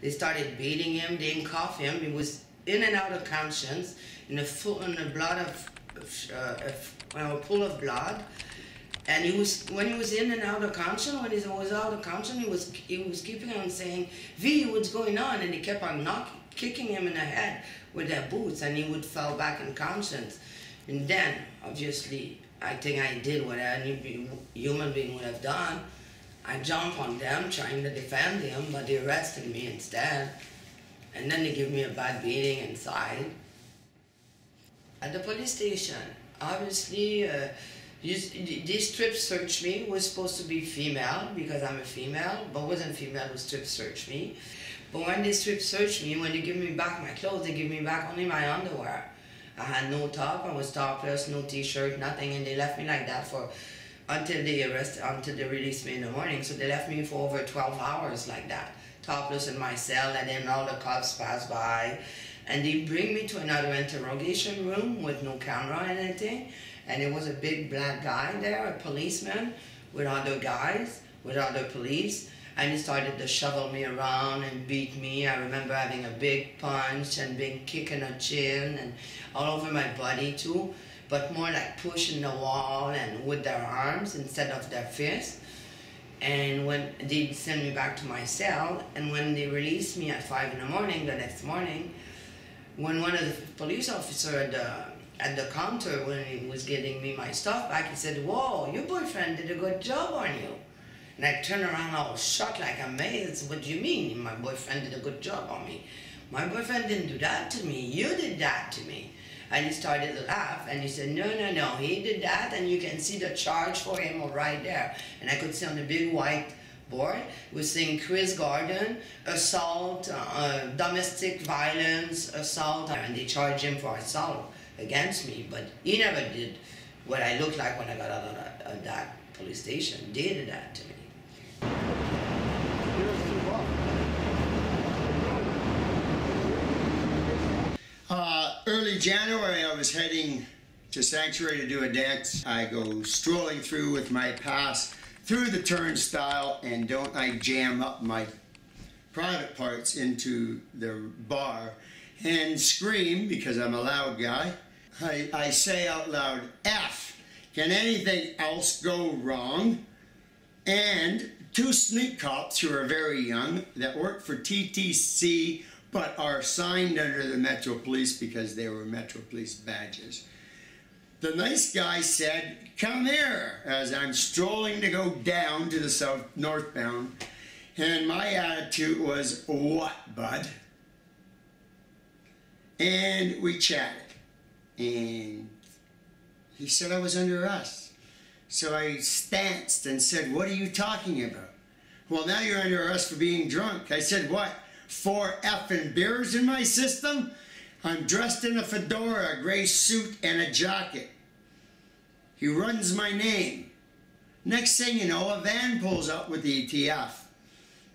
They started beating him, they didn't cuff him. He was in and out of conscience, in a full in a blood of, uh, a, a pool of blood. And he was when he was in and out of conscience, when he was out of conscience, he was he was keeping on saying, "V, what's going on?" And he kept on knocking, kicking him in the head with their boots, and he would fall back in conscience. And then, obviously, I think I did what any human being would have done. I jumped on them, trying to defend him, but they arrested me instead. And then they give me a bad beating inside. At the police station, obviously, uh, this strip search me was supposed to be female because I'm a female, but wasn't female who strip searched me. But when they strip searched me, when they give me back my clothes, they give me back only my underwear. I had no top, I was topless, no t-shirt, nothing, and they left me like that for until they arrested, until they released me in the morning. So they left me for over 12 hours like that, topless in my cell, and then all the cops passed by. And they bring me to another interrogation room with no camera or anything. And it was a big black guy there, a policeman, with other guys, with other police and he started to shovel me around and beat me. I remember having a big punch and big kick in the chin and all over my body too, but more like pushing the wall and with their arms instead of their fists. And when they sent me back to my cell, and when they released me at five in the morning, the next morning, when one of the police officers at the, at the counter, when he was getting me my stuff back, he said, whoa, your boyfriend did a good job on you. And I turned around all shocked, like amazed. What do you mean? My boyfriend did a good job on me. My boyfriend didn't do that to me. You did that to me. And he started to laugh and he said, no, no, no, he did that and you can see the charge for him right there. And I could see on the big white board, was saying Chris Garden, assault, uh, domestic violence, assault, and they charged him for assault against me, but he never did what I looked like when I got out of that, of that police station. They did that to me. Uh, early January, I was heading to Sanctuary to do a dance. I go strolling through with my pass through the turnstile, and don't I jam up my private parts into the bar and scream because I'm a loud guy. I, I say out loud, F, can anything else go wrong? And two sneak cops who are very young that work for TTC but are signed under the Metro Police because they were Metro Police badges. The nice guy said, come here, as I'm strolling to go down to the south northbound. And my attitude was, what, bud? And we chatted. And he said I was under arrest. So I stanced and said, what are you talking about? Well, now you're under arrest for being drunk. I said, what? Four effing beers in my system. I'm dressed in a fedora, a gray suit, and a jacket. He runs my name. Next thing you know, a van pulls up with the ETF.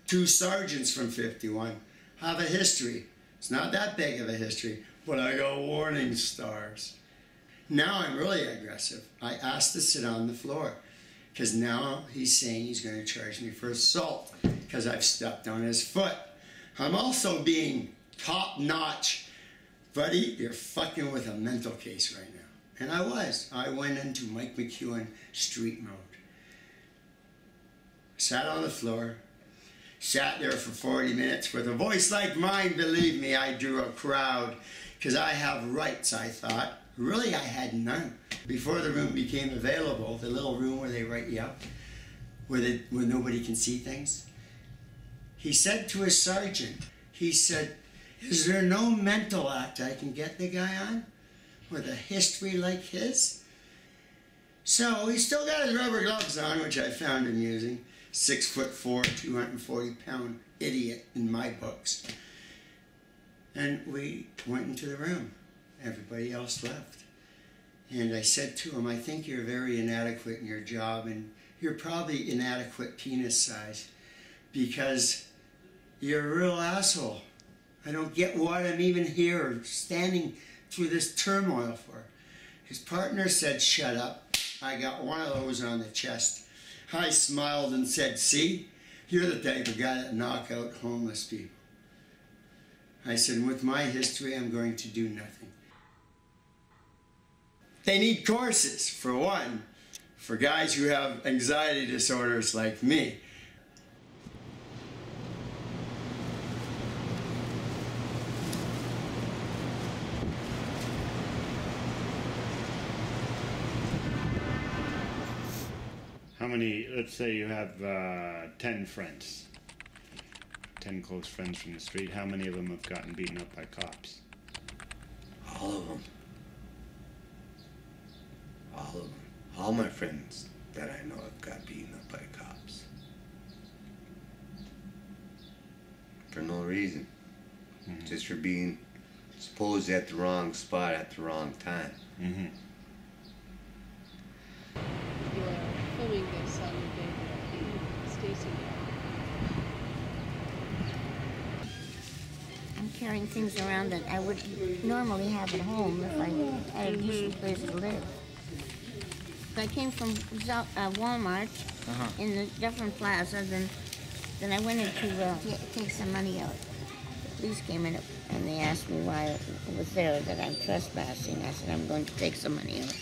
Two sergeants from 51 have a history. It's not that big of a history, but I got warning stars. Now I'm really aggressive. I asked to sit on the floor because now he's saying he's going to charge me for assault because I've stepped on his foot. I'm also being top notch. Buddy, you're fucking with a mental case right now. And I was. I went into Mike McEwen street mode. Sat on the floor, sat there for 40 minutes with a voice like mine. Believe me, I drew a crowd because I have rights, I thought. Really, I had none. Before the room became available, the little room where they write you up, where, they, where nobody can see things, he said to his sergeant, he said, is there no mental act I can get the guy on with a history like his? So he still got his rubber gloves on, which I found amusing. Six foot four, 240 pound idiot in my books. And we went into the room. Everybody else left. And I said to him, I think you're very inadequate in your job and you're probably inadequate penis size because you're a real asshole. I don't get what I'm even here standing through this turmoil for. His partner said, shut up. I got one of those on the chest. I smiled and said, see, you're the type of guy that knock out homeless people. I said, with my history, I'm going to do nothing. They need courses, for one, for guys who have anxiety disorders like me. How many, let's say you have uh, 10 friends, 10 close friends from the street, how many of them have gotten beaten up by cops? All of them. All of them. All my friends that I know have got beaten up by cops. For no reason. Just for being supposed at the wrong spot at the wrong time. Mm-hmm. You are filming this on the day that Stacy I'm carrying things around that I would normally have at home if I had a decent place to live. I came from uh, Walmart in the different Plaza, then then I went into uh, ta- take some money out. The police came in and they asked me why it was there that I'm trespassing. I said I'm going to take some money out.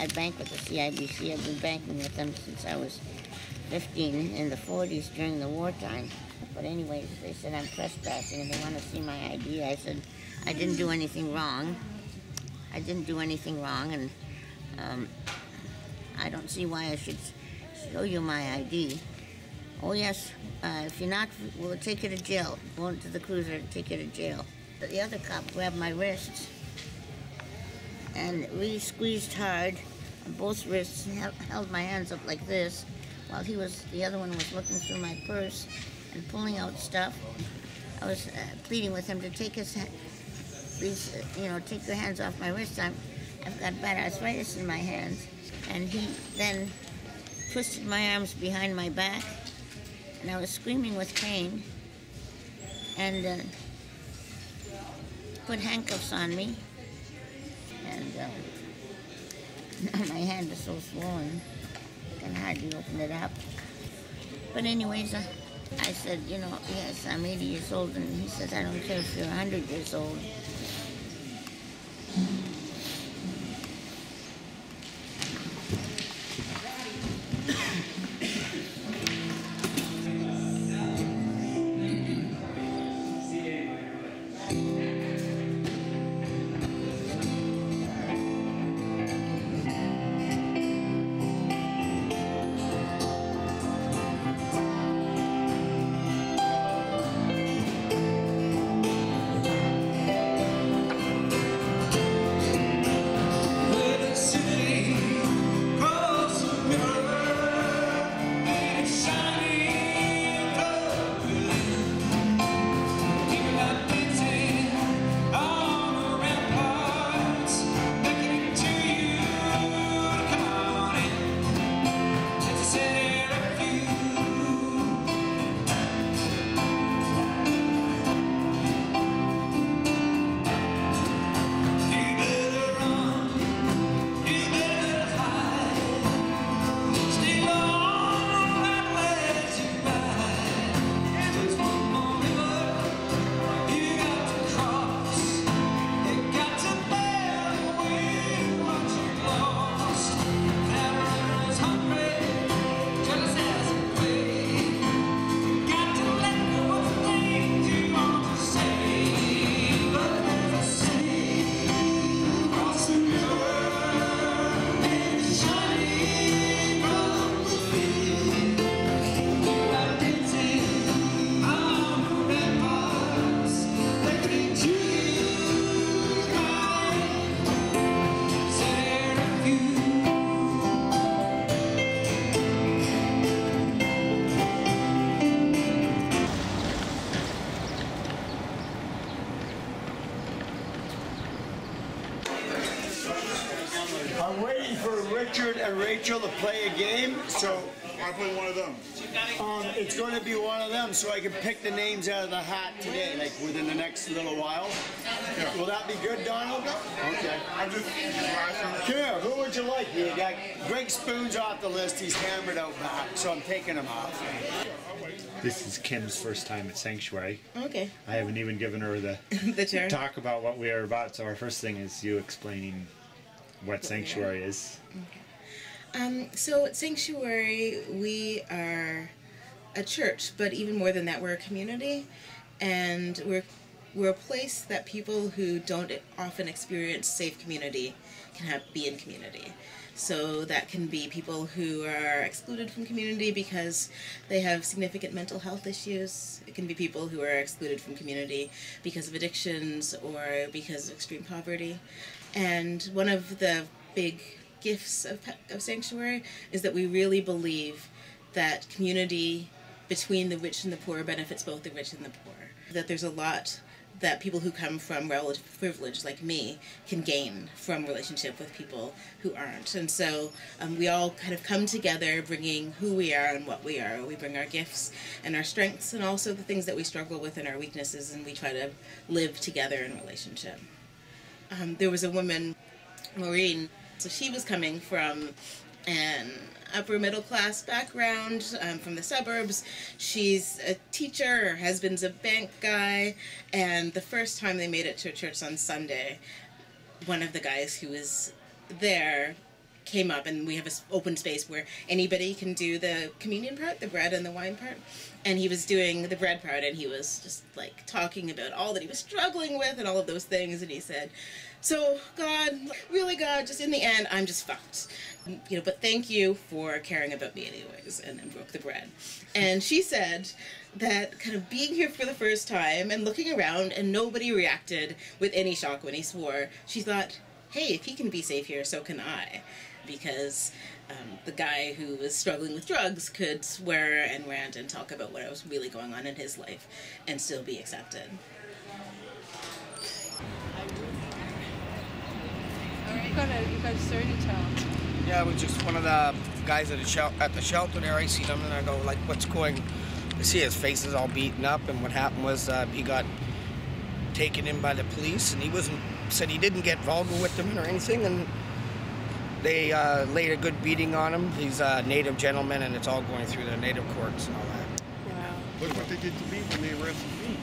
I bank with the CIBC. I've been banking with them since I was 15 in the 40s during the wartime. But anyways, they said I'm trespassing and they want to see my ID. I said I didn't do anything wrong. I didn't do anything wrong, and um, I don't see why I should show you my ID. Oh yes, uh, if you're not, we'll take you to jail. Go into the cruiser, and take you to jail. But the other cop grabbed my wrists and really squeezed hard on both wrists and held my hands up like this, while he was the other one was looking through my purse and pulling out stuff. I was uh, pleading with him to take his, please, uh, you know, take your hands off my wrists. I'm, I've got bad arthritis in my hands, and he then twisted my arms behind my back, and I was screaming with pain, and uh, put handcuffs on me, and uh, my hand is so swollen, I can hardly open it up. But anyways, uh, I said, you know, yes, I'm 80 years old, and he says, I don't care if you're 100 years old. Richard and Rachel to play a game, so I play one of them. um, it's going to be one of them, so I can pick the names out of the hat today, like within the next little while. Will that be good, Donald? Okay. I'm just here, who would you like? You got Greg Spoon's off the list. He's hammered out back, so I'm taking him off. This is Kim's first time at Sanctuary. Okay, I haven't even given her the the chair. talk about what we are about. So our first thing is you explaining what Sanctuary is. Um, so at Sanctuary, we are a church, but even more than that, we're a community, and we're we're a place that people who don't often experience safe community can have be in community. So that can be people who are excluded from community because they have significant mental health issues. It can be people who are excluded from community because of addictions or because of extreme poverty. And one of the big gifts of, of Sanctuary is that we really believe that community between the rich and the poor benefits both the rich and the poor. That there's a lot that people who come from relative privilege, like me, can gain from relationship with people who aren't. And so um, we all kind of come together bringing who we are and what we are. We bring our gifts and our strengths and also the things that we struggle with and our weaknesses, and we try to live together in relationship. Um, there was a woman, Maureen, so she was coming from an upper middle class background um, from the suburbs. She's a teacher, her husband's a bank guy, and the first time they made it to church on Sunday, one of the guys who was there came up and we have an open space where anybody can do the communion part, the bread and the wine part. And he was doing the bread part and he was just like talking about all that he was struggling with and all of those things. And he said, So, God, really, God, just in the end, I'm just fucked. You know, but thank you for caring about me anyways. And then broke the bread. And she said, that kind of being here for the first time and looking around and nobody reacted with any shock when he swore, she thought, hey, if he can be safe here, so can I. Because um, the guy who was struggling with drugs could swear and rant and talk about what was really going on in his life and still be accepted. You've got a, you've got a story to tell. Yeah, it was just one of the guys at the, shel- at the shelter there. I see him and I go, like, what's going? I see his face is all beaten up, and what happened was uh, he got taken in by the police, and he wasn't said he didn't get vulgar with them or anything, and they uh, laid a good beating on him. He's a native gentleman, and it's all going through the native courts and all that. Wow. Look what they did to me when they arrested me.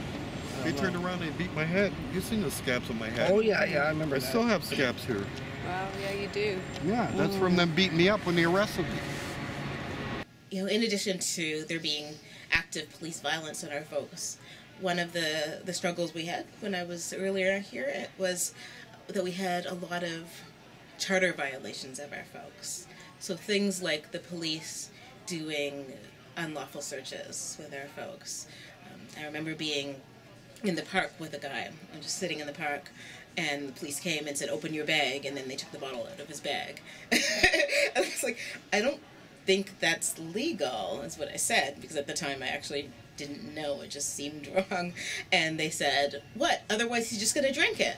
They turned around and beat my head. You've seen the scabs on my head? Oh yeah, yeah, I remember I that. still have scabs here. Wow, yeah, you do. Yeah, that's from them beating me up when they arrested me. you know, in addition to there being active police violence on our folks, one of the, the struggles we had when I was earlier here it was that we had a lot of charter violations of our folks. So things like the police doing unlawful searches with our folks. Um, I remember being in the park with a guy. I'm just sitting in the park, and the police came and said, "Open your bag," and then they took the bottle out of his bag. and I was like, I don't think that's legal, is what I said, because at the time I actually didn't know. It just seemed wrong. And they said, What? Otherwise, he's just to drink it.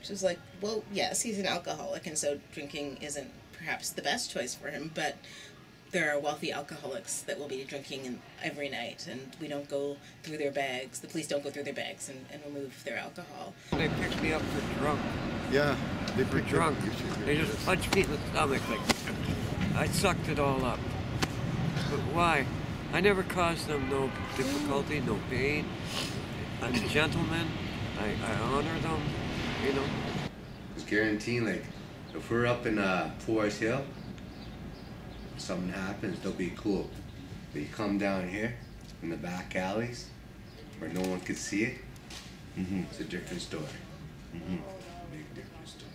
Which was like, Well, yes, he's an alcoholic, and so drinking isn't perhaps the best choice for him, but there are wealthy alcoholics that will be drinking every night, and we don't go through their bags. The police don't go through their bags and, and remove their alcohol. They picked me up for drunk. Yeah, they For picked drunk. You They just this. punched me in the stomach. Like, I sucked it all up. But why? I never caused them no difficulty, no pain. I'm a gentleman. I, I honor them. You know. It's guaranteeing, like, if we're up in uh, Forest Hill, something happens, they'll be cool. But you come down here in the back alleys where no one can see it, it's a different story. Big different story.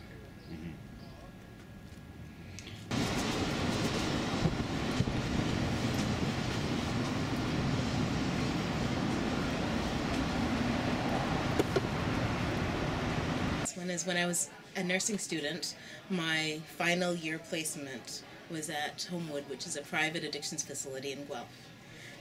This one is when I was a nursing student, my final year placement was at Homewood, which is a private addictions facility in Guelph.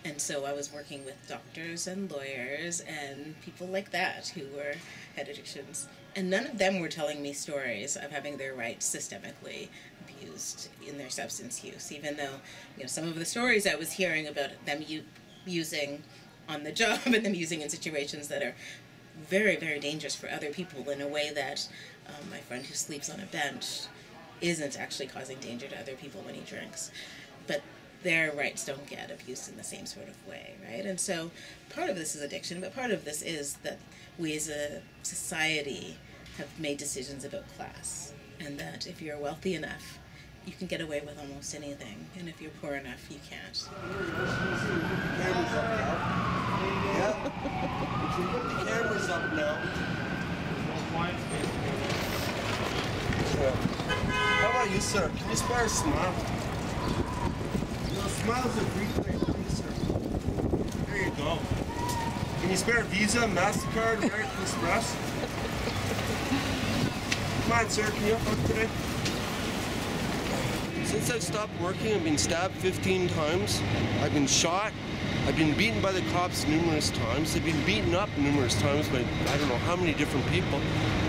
And so I was working with doctors and lawyers and people like that who were had addictions. And none of them were telling me stories of having their rights systemically abused in their substance use, even though you know some of the stories I was hearing about them using on the job and them using in situations that are very, very dangerous for other people in a way that um, my friend who sleeps on a bench isn't actually causing danger to other people when he drinks. But their rights don't get abused in the same sort of way, right? And so part of this is addiction, but part of this is that we as a society have made decisions about class, and that if you're wealthy enough, you can get away with almost anything, and if you're poor enough, you can't. Cameras up now. Yep. Cameras up now. How about you, sir? Can you spare a smile? You know, smile's a great thing. Please, sir. There you go. Can you spare a Visa, MasterCard, American Express? Come on, sir. Can you help out today? Since I stopped working, I've been stabbed 15 times. I've been shot. I've been beaten by the cops numerous times. I've been beaten up numerous times by I don't know how many different people.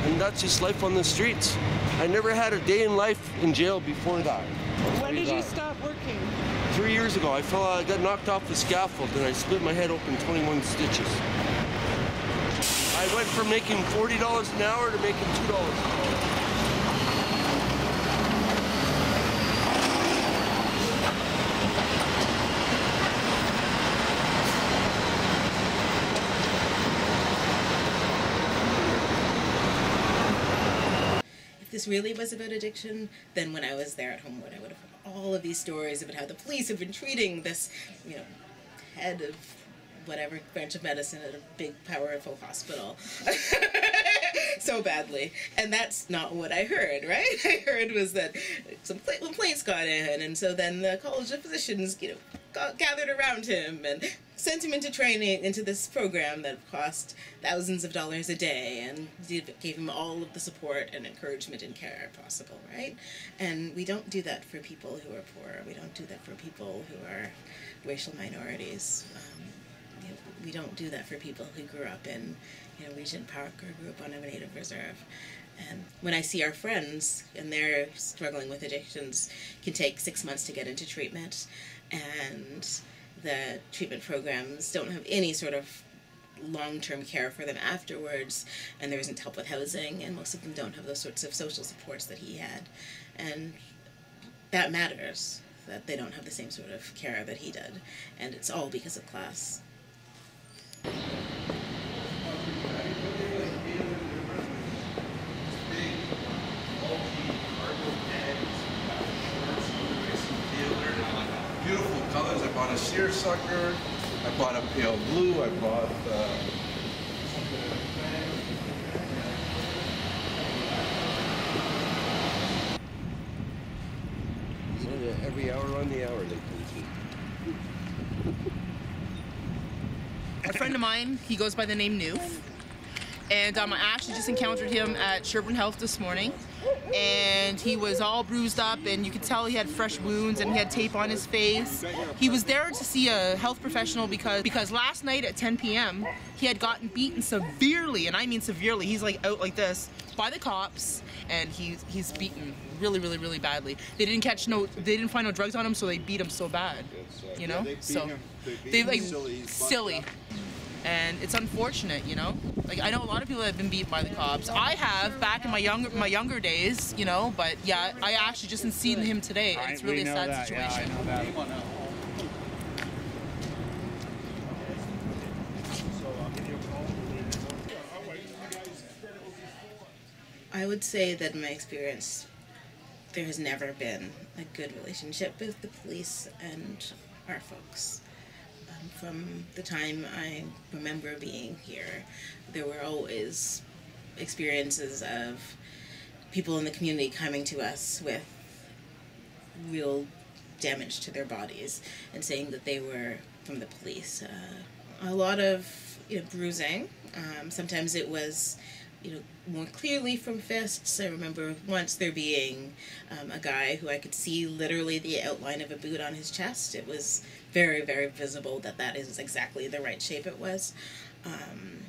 And that's just life on the streets. I never had a day in life in jail before that. When did you stop working? Three years ago, I fell. I got knocked off the scaffold and I split my head open 21 stitches. I went from making $40 an hour to making $2 an hour. This really was about addiction, then when I was there at Homewood, I would have all of these stories about how the police have been treating this, you know, head of whatever branch of medicine at a big, powerful hospital so badly. And that's not what I heard, right? I heard was that some complaints got in, and so then the College of Physicians, you know, got gathered around him and sent him into training into this program that cost thousands of dollars a day and gave him all of the support and encouragement and care possible, right? And we don't do that for people who are poor. We don't do that for people who are racial minorities. Um, you know, we don't do that for people who grew up in, you know, Regent Park or grew up on a native reserve. And when I see our friends and they're struggling with addictions, can take six months to get into treatment, and the treatment programs don't have any sort of long-term care for them afterwards, and there isn't help with housing, and most of them don't have those sorts of social supports that he had, and that matters that they don't have the same sort of care that he did, and it's all because of class. Beautiful colors. I bought a seersucker. I bought a pale blue. I bought. Uh, every hour on the hour they come can A friend of mine, he goes by the name Noof. And um, I actually just encountered him at Sherbourne Health this morning. And he was all bruised up, and you could tell he had fresh wounds and he had tape on his face. He was there to see a health professional because because last night at 10 p.m. he had gotten beaten severely, and I mean severely. He's like out like this by the cops, and he's he's beaten really, really, really badly. They didn't catch no, they didn't find no drugs on him, so they beat him so bad, you know. so. They beat they him like silly. He's bucked silly. up. And it's unfortunate, you know. Like I know a lot of people have been beat by the cops. I have back in my younger my younger days, you know. But yeah, I actually just seen him today. and It's really a sad that, yeah, I situation. know that. I would say that in my experience, there has never been a good relationship with the police and our folks. From the time I remember being here, there were always experiences of people in the community coming to us with real damage to their bodies and saying that they were from the police. Uh, a lot of you know bruising. Um, sometimes it was you know more clearly from fists. I remember once there being um, a guy who I could see literally the outline of a boot on his chest. It was very very visible that that is exactly the right shape it was. Um,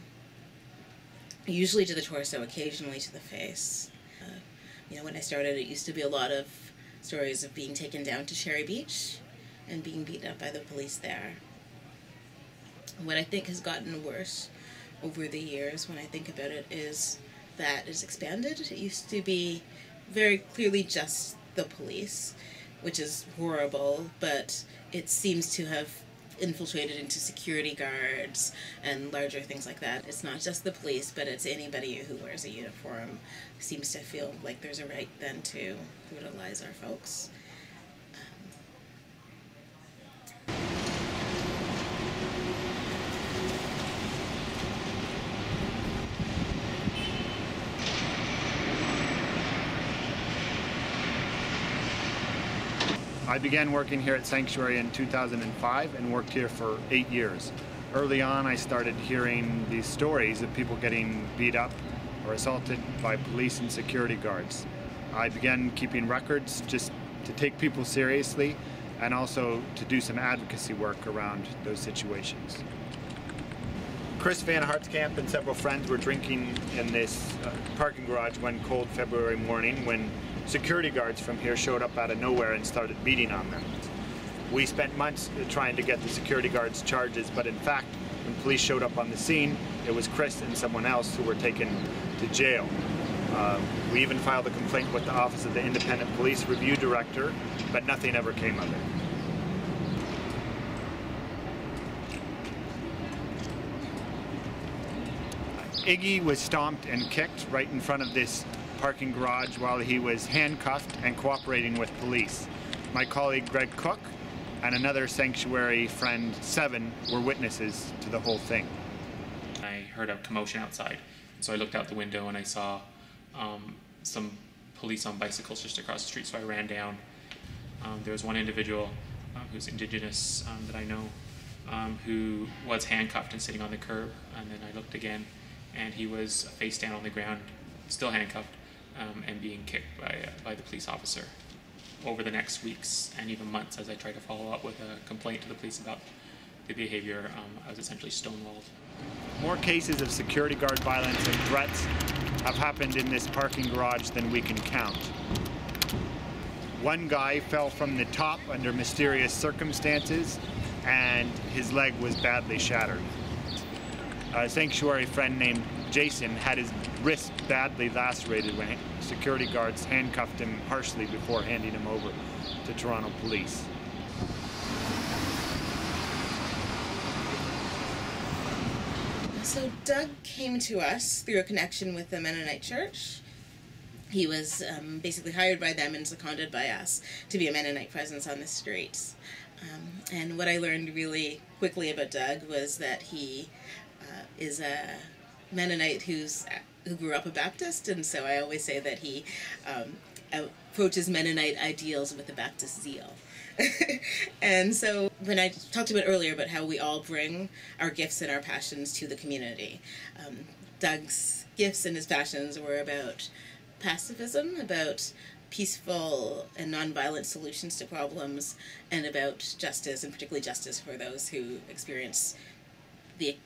usually to the torso, occasionally to the face. Uh, you know, when I started, it used to be a lot of stories of being taken down to Cherry Beach and being beaten up by the police there. What I think has gotten worse over the years, when I think about it, is that it's expanded. It used to be very clearly just the police, which is horrible, but it seems to have infiltrated into security guards and larger things like that. It's not just the police, but it's anybody who wears a uniform seems to feel like there's a right then to brutalize our folks. I began working here at Sanctuary in 2005 and worked here for eight years. Early on, I started hearing these stories of people getting beat up or assaulted by police and security guards. I began keeping records just to take people seriously and also to do some advocacy work around those situations. Chris Van Hartskamp and several friends were drinking in this uh, parking garage one cold February morning when security guards from here showed up out of nowhere and started beating on them. We spent months trying to get the security guards charges, but in fact, when police showed up on the scene, it was Chris and someone else who were taken to jail. Uh, we even filed a complaint with the Office of the Independent Police Review Director, but nothing ever came of it. Iggy was stomped and kicked right in front of this parking garage while he was handcuffed and cooperating with police. My colleague Greg Cook and another sanctuary friend, Seven, were witnesses to the whole thing. I heard a commotion outside, so I looked out the window and I saw um, some police on bicycles just across the street, so I ran down. Um, there was one individual um, who's indigenous um, that I know um, who was handcuffed and sitting on the curb, and then I looked again and he was face down on the ground, still handcuffed, um, and being kicked by, uh, by the police officer. Over the next weeks and even months, as I tried to follow up with a complaint to the police about the behavior, um, I was essentially stonewalled. More cases of security guard violence and threats have happened in this parking garage than we can count. One guy fell from the top under mysterious circumstances and his leg was badly shattered a sanctuary friend named Jason had his wrist badly lacerated when security guards handcuffed him harshly before handing him over to Toronto police. So Doug came to us through a connection with the Mennonite Church. He was um, basically hired by them and seconded by us to be a Mennonite presence on the streets. Um, and what I learned really quickly about Doug was that he uh, is a Mennonite who's who grew up a Baptist, and so I always say that he um, approaches Mennonite ideals with a Baptist zeal. and so when I talked about earlier about how we all bring our gifts and our passions to the community, um, Doug's gifts and his passions were about pacifism, about peaceful and nonviolent solutions to problems, and about justice, and particularly justice for those who experience the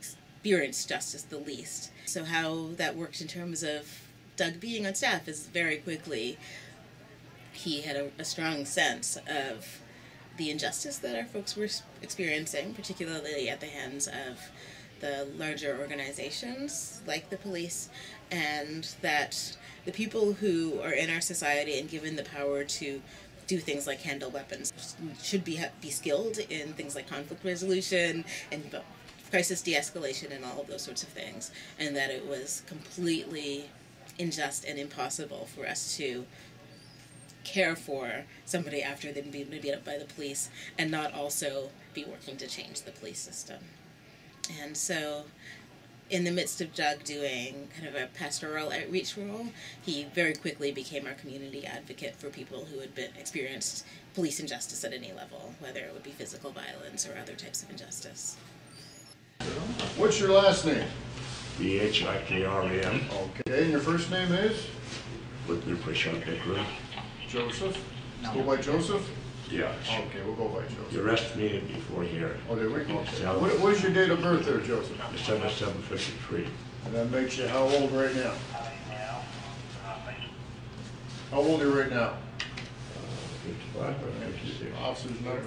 experience justice the least. So how that worked in terms of Doug being on staff is very quickly he had a, a strong sense of the injustice that our folks were experiencing, particularly at the hands of the larger organizations like the police, and that the people who are in our society and given the power to do things like handle weapons should be be skilled in things like conflict resolution and crisis de-escalation and all of those sorts of things and that it was completely unjust and impossible for us to care for somebody after they've been beat up by the police and not also be working to change the police system and so in the midst of Doug doing kind of a pastoral outreach role, he very quickly became our community advocate for people who had been experienced police injustice at any level, whether it would be physical violence or other types of injustice. What's your last name? B-H-I-K-R-A-M. Okay, and your first name is? Whitney Prashant Hickory. Joseph? Go by Joseph? Yeah. Okay, we'll go by Joseph. You arrested me before here. Oh, did we? Okay. Seven- What, what's your date of birth there, Joseph? December seven fifty-three. And that makes you how old right now? How old are you right now? Uh, fifty-five or fifty-six. Officer's number.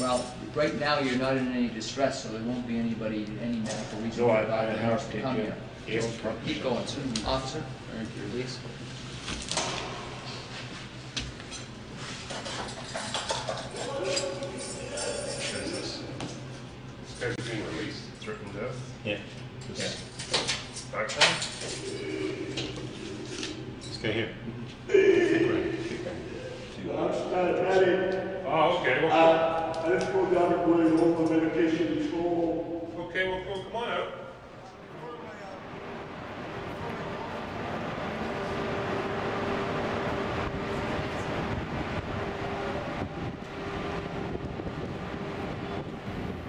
Well, right now, you're not in any distress, so there won't be anybody, any medical reason. No, I- I have to come here. Just Keep going, officer, or you're released. Guys being released, threatened death, Yeah, yeah, back down. this here. I just go down William local medication control. Okay, well, well, come on out.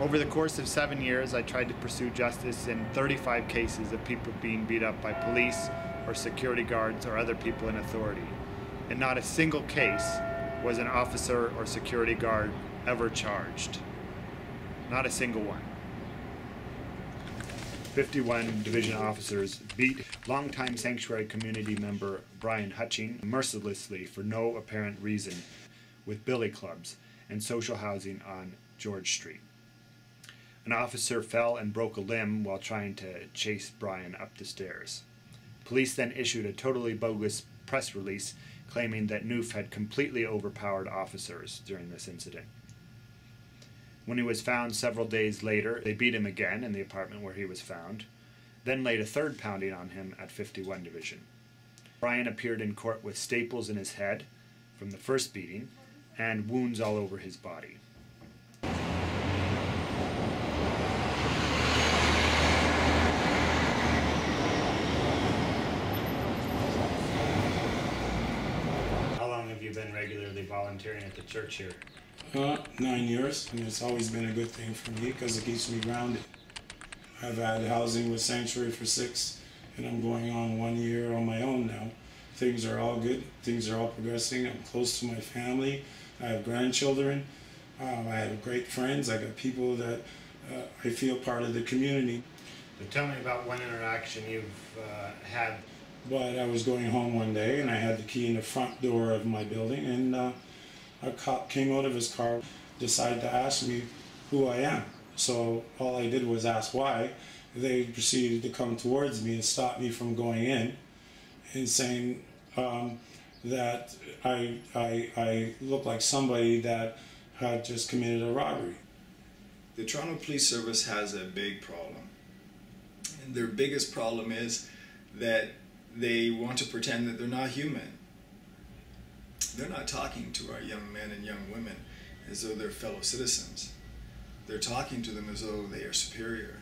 Over the course of seven years, I tried to pursue justice in 35 cases of people being beat up by police or security guards or other people in authority. In not a single case was an officer or security guard ever charged. Not a single one. 51 division officers beat longtime sanctuary community member Brian Hutching mercilessly for no apparent reason with billy clubs and social housing on George Street. An officer fell and broke a limb while trying to chase Brian up the stairs. Police then issued a totally bogus press release claiming that Noof had completely overpowered officers during this incident. When he was found several days later, they beat him again in the apartment where he was found, then laid a third pounding on him at 51 Division. Brian appeared in court with staples in his head from the first beating and wounds all over his body. How long have you been regularly volunteering at the church here? Uh, nine years, and it's always been a good thing for me because it keeps me grounded. I've had housing with Sanctuary for six, and I'm going on one year on my own now. Things are all good, things are all progressing. I'm close to my family, I have grandchildren, um, I have great friends, I got people that uh, I feel part of the community. So tell me about one interaction you've uh, had. But I was going home one day and I had the key in the front door of my building, and uh, a cop came out of his car, decided to ask me who I am. So all I did was ask why. They proceeded to come towards me and stop me from going in and saying um, that I, I, I look like somebody that had just committed a robbery. The Toronto Police Service has a big problem. And their biggest problem is that they want to pretend that they're not human. They're not talking to our young men and young women as though they're fellow citizens. They're talking to them as though they are superior.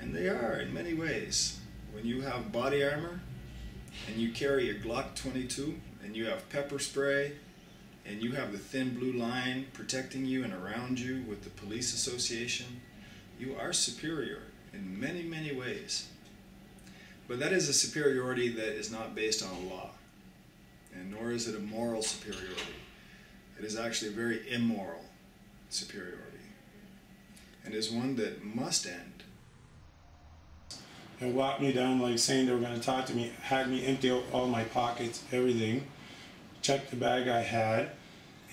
And they are in many ways. When you have body armor and you carry a Glock 22 and you have pepper spray and you have the thin blue line protecting you and around you with the police association, you are superior in many, many ways. But that is a superiority that is not based on law, and nor is it a moral superiority. It is actually a very immoral superiority, and is one that must end. and walked me down like saying they were going to talk to me, had me empty out all my pockets, everything, checked the bag I had,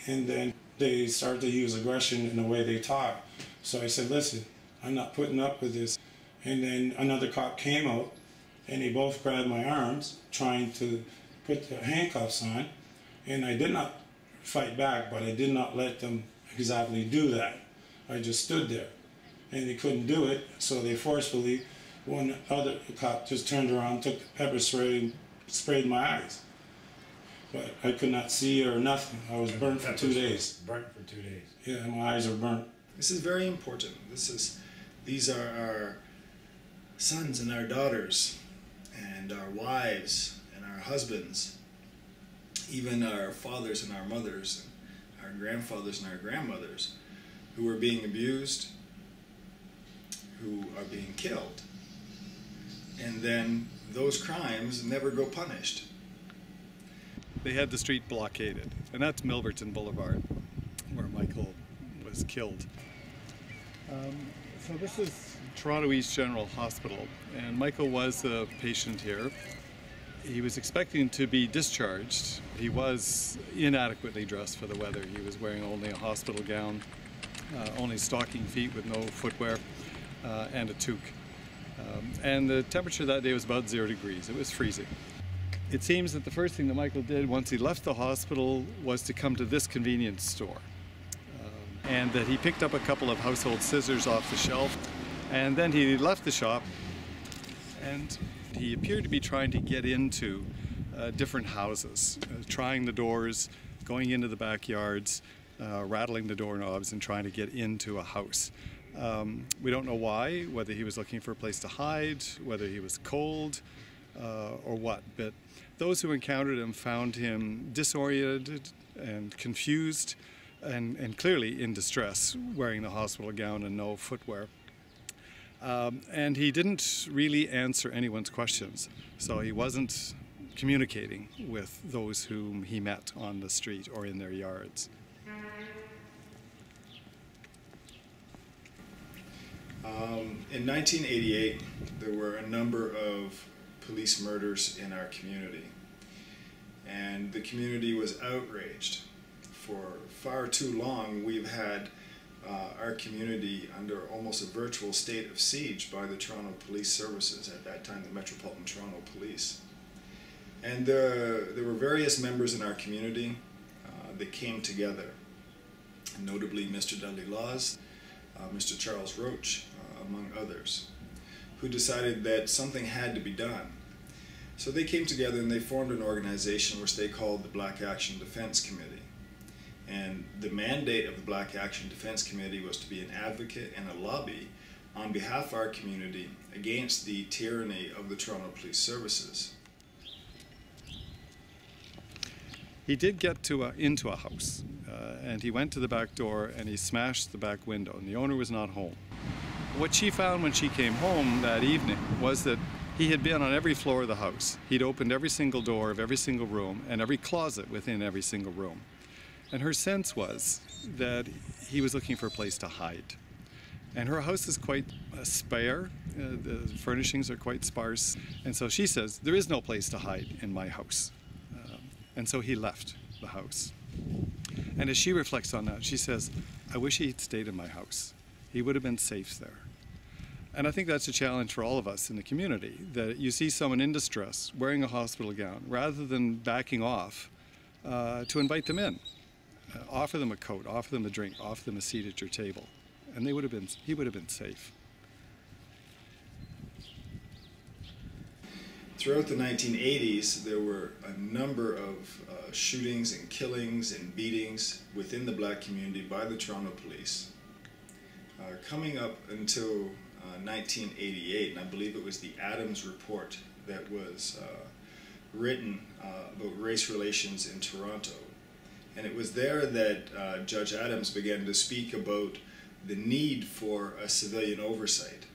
and then they started to use aggression in the way they talk. So I said, listen, I'm not putting up with this. And then another cop came out, and they both grabbed my arms, trying to put the handcuffs on, and I did not fight back, but I did not let them exactly do that. I just stood there, and they couldn't do it, so they forcefully one other cop just turned around, took the pepper spray, and sprayed my eyes. But I could not see or nothing. I was burnt for two days. Burnt for two days. Yeah, my eyes are burnt. This is very important. This is, these are our sons and our daughters, and our wives and our husbands, even our fathers and our mothers, and our grandfathers and our grandmothers, who are being abused, who are being killed. And then those crimes never go punished. They had the street blockaded, and that's Milverton Boulevard, where Michael was killed. Um, so this is Toronto East General Hospital, and Michael was a patient here. He was expecting to be discharged. He was inadequately dressed for the weather. He was wearing only a hospital gown, uh, only stocking feet with no footwear, uh, and a toque. Um, and the temperature that day was about zero degrees. It was freezing. It seems that the first thing that Michael did once he left the hospital was to come to this convenience store. Um, and that he picked up a couple of household scissors off the shelf And then he left the shop and he appeared to be trying to get into uh, different houses, uh, trying the doors, going into the backyards, uh, rattling the doorknobs, and trying to get into a house. Um, we don't know why, whether he was looking for a place to hide, whether he was cold, uh, or what, but those who encountered him found him disoriented and confused and, and clearly in distress, wearing the hospital gown and no footwear. Um, and he didn't really answer anyone's questions, so he wasn't communicating with those whom he met on the street or in their yards. Um, in 1988, there were a number of police murders in our community, and the community was outraged. For far too long, we've had uh, our community under almost a virtual state of siege by the Toronto Police Services, at that time the Metropolitan Toronto Police. And there, there were various members in our community uh, that came together, notably Mr. Dudley Laws, uh, Mr. Charles Roach, uh, among others, who decided that something had to be done. So they came together and they formed an organization which they called the Black Action Defense Committee. And the mandate of the Black Action Defense Committee was to be an advocate and a lobby on behalf of our community against the tyranny of the Toronto Police Services. He did get to a, into a house, uh, and he went to the back door and he smashed the back window, and the owner was not home. What she found when she came home that evening was that he had been on every floor of the house. He'd opened every single door of every single room and every closet within every single room. And her sense was that he was looking for a place to hide. And her house is quite uh, spare, uh, the furnishings are quite sparse, and so she says, There is no place to hide in my house. Um, and so he left the house. And as she reflects on that, she says, I wish he had stayed in my house. He would have been safe there. And I think that's a challenge for all of us in the community that you see someone in distress wearing a hospital gown, rather than backing off, uh, to invite them in. Uh, offer them a coat, offer them a drink, offer them a seat at your table. And they would have been, he would have been safe. Throughout the 1980s, there were a number of uh, shootings and killings and beatings within the black community by the Toronto police. Uh, coming up until 1988, uh, and I believe it was the Adams Report that was uh, written uh, about race relations in Toronto. And it was there that uh, Judge Adams began to speak about the need for a civilian oversight.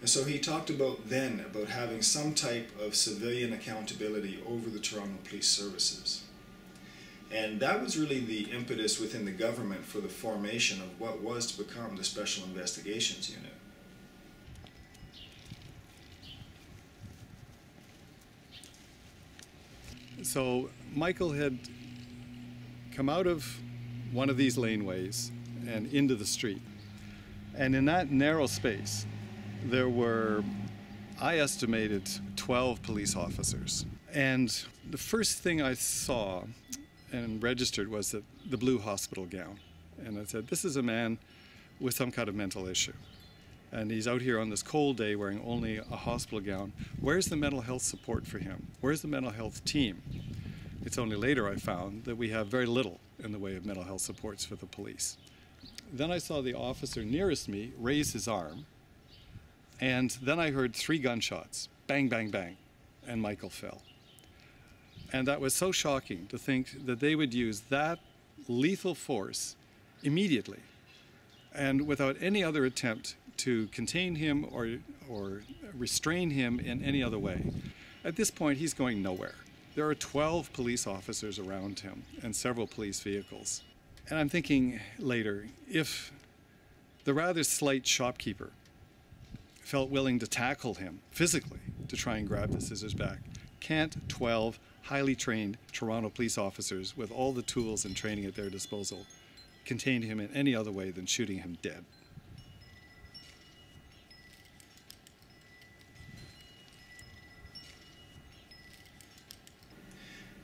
And so he talked about then about having some type of civilian accountability over the Toronto Police Services. And that was really the impetus within the government for the formation of what was to become the Special Investigations Unit. So Michael had come out of one of these laneways and into the street. And in that narrow space, there were, I estimated, 12 police officers. And the first thing I saw and registered was that the blue hospital gown. And I said, this is a man with some kind of mental issue. And he's out here on this cold day wearing only a hospital gown. Where's the mental health support for him? Where's the mental health team? It's only later I found that we have very little in the way of mental health supports for the police. Then I saw the officer nearest me raise his arm, and then I heard three gunshots bang, bang, bang, and Michael fell. And that was so shocking to think that they would use that lethal force immediately and without any other attempt to contain him or, or restrain him in any other way. At this point, he's going nowhere. There are 12 police officers around him and several police vehicles. And I'm thinking later, if the rather slight shopkeeper felt willing to tackle him physically to try and grab the scissors back, can't 12 highly trained Toronto police officers with all the tools and training at their disposal contain him in any other way than shooting him dead?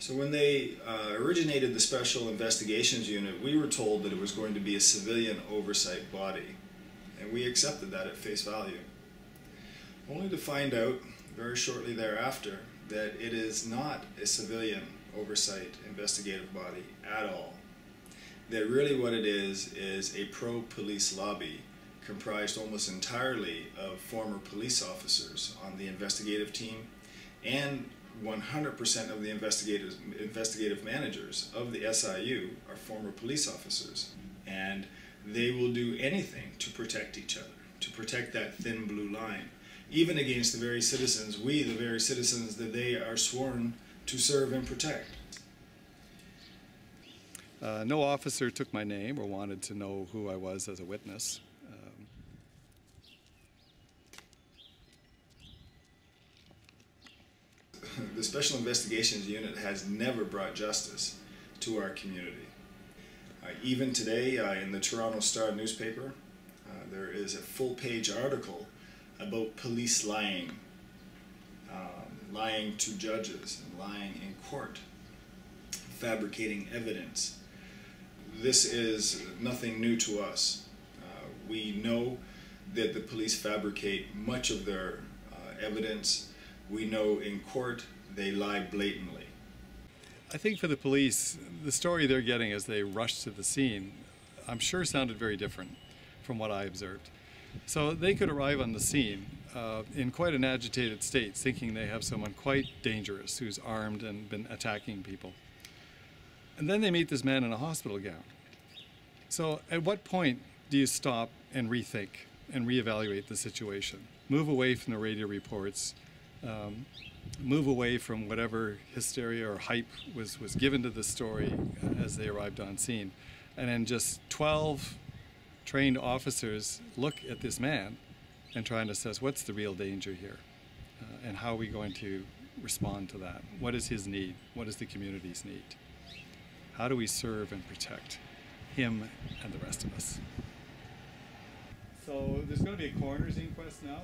So when they uh, originated the Special Investigations Unit, we were told that it was going to be a civilian oversight body. And we accepted that at face value. Only to find out very shortly thereafter that it is not a civilian oversight investigative body at all. That really what it is is a pro police lobby comprised almost entirely of former police officers on the investigative team and 100% of the investigators, investigative managers of the SIU are former police officers. And they will do anything to protect each other, to protect that thin blue line, even against the very citizens, we, the very citizens that they are sworn to serve and protect. Uh, no officer took my name or wanted to know who I was as a witness. Um, the Special Investigations Unit has never brought justice to our community. Uh, even today, uh, in the Toronto Star newspaper, uh, there is a full page article about police lying, um, lying to judges, and lying in court, fabricating evidence. This is nothing new to us. Uh, we know that the police fabricate much of their uh, evidence. We know in court they lie blatantly. I think for the police, the story they're getting as they rush to the scene, I'm sure sounded very different from what I observed. So they could arrive on the scene uh, in quite an agitated state, thinking they have someone quite dangerous who's armed and been attacking people. And then they meet this man in a hospital gown. So at what point do you stop and rethink and reevaluate the situation? Move away from the radio reports, um, move away from whatever hysteria or hype was, was given to the story as they arrived on scene. And then just 12 trained officers look at this man and try and assess what's the real danger here uh, and how are we going to respond to that? What is his need? What is the community's need? How do we serve and protect him and the rest of us? So there's going to be a coroner's inquest now,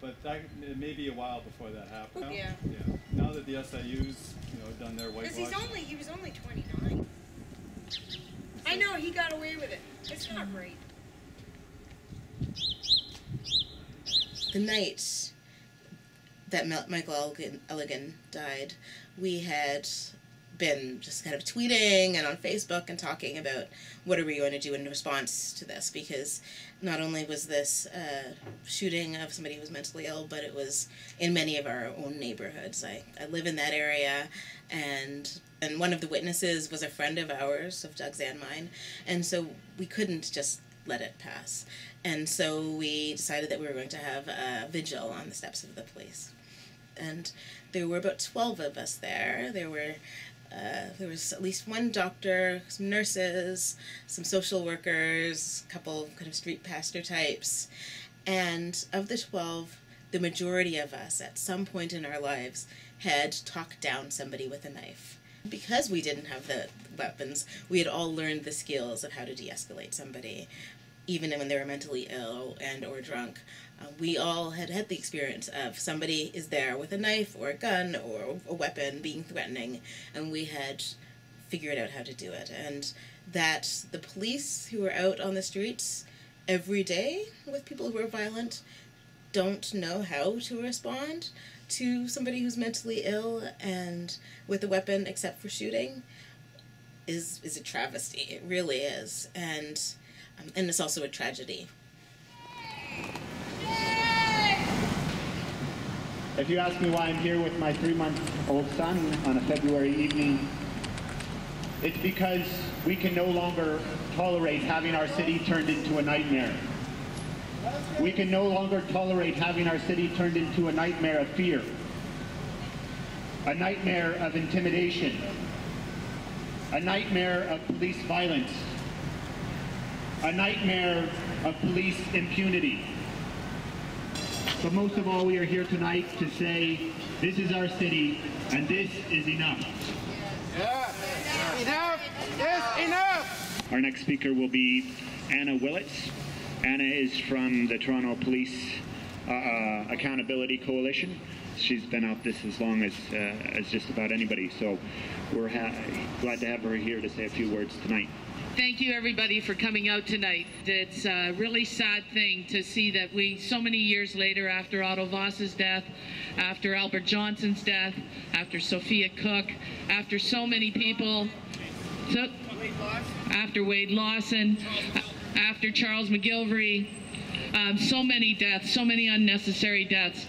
but that, it may be a while before that happens. Yeah. Yeah. Now that the SIU's you know done their whitewash. Because he's only, he was only 29. I know, he got away with it. It's not great. the night that Mel- Michael Elgin, Eligon died, we had been just kind of tweeting and on Facebook and talking about what are we going to do in response to this because not only was this a shooting of somebody who was mentally ill, but it was in many of our own neighborhoods. I, I live in that area and and one of the witnesses was a friend of ours, of Doug's and mine, and so we couldn't just let it pass. And so we decided that we were going to have a vigil on the steps of the police. And there were about 12 of us there. There were uh, there was at least one doctor, some nurses, some social workers, a couple kind of street pastor types. And of the 12, the majority of us at some point in our lives had talked down somebody with a knife. Because we didn't have the weapons, we had all learned the skills of how to de-escalate somebody, even when they were mentally ill and or drunk. Uh, we all had had the experience of somebody is there with a knife or a gun or a weapon being threatening, and we had figured out how to do it. And that the police who are out on the streets every day with people who are violent don't know how to respond to somebody who's mentally ill and with a weapon except for shooting is is a travesty. It really is, and um, and it's also a tragedy. If you ask me why I'm here with my three-month-old son on a February evening, it's because we can no longer tolerate having our city turned into a nightmare. We can no longer tolerate having our city turned into a nightmare of fear, a nightmare of intimidation, a nightmare of police violence, a nightmare of police impunity. But most of all, we are here tonight to say this is our city and this is enough. Yeah. Enough is enough. Our next speaker will be Anna Willats. Anna is from the Toronto Police uh, uh, Accountability Coalition. She's been out this as long as uh, as just about anybody, so we're ha- glad to have her here to say a few words tonight. Thank you, everybody, for coming out tonight. It's a really sad thing to see that we, so many years later, after Otto Vass's death, after Albert Johnson's death, after Sophia Cook, after so many people, so, after Wade Lawson, after Charles McGillivary, um, so many deaths, so many unnecessary deaths.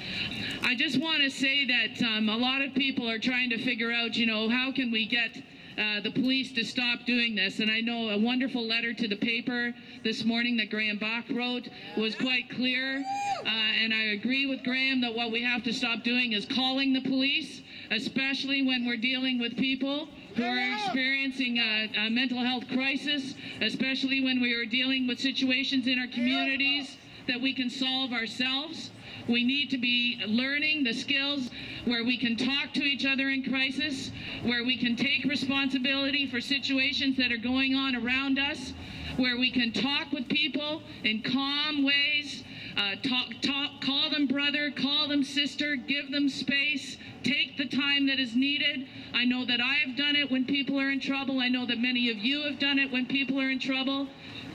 I just want to say that um, a lot of people are trying to figure out, you know, how can we get uh, the police to stop doing this. And I know a wonderful letter to the paper this morning that Graham Bach wrote was quite clear. Uh, and I agree with Graham that what we have to stop doing is calling the police, especially when we're dealing with people who are experiencing a, a mental health crisis, especially when we are dealing with situations in our communities that we can solve ourselves. We need to be learning the skills where we can talk to each other in crisis, where we can take responsibility for situations that are going on around us, where we can talk with people in calm ways, uh, talk, talk, call them brother, call them sister, give them space, take the time that is needed. I know that I have done it when people are in trouble. I know that many of you have done it when people are in trouble.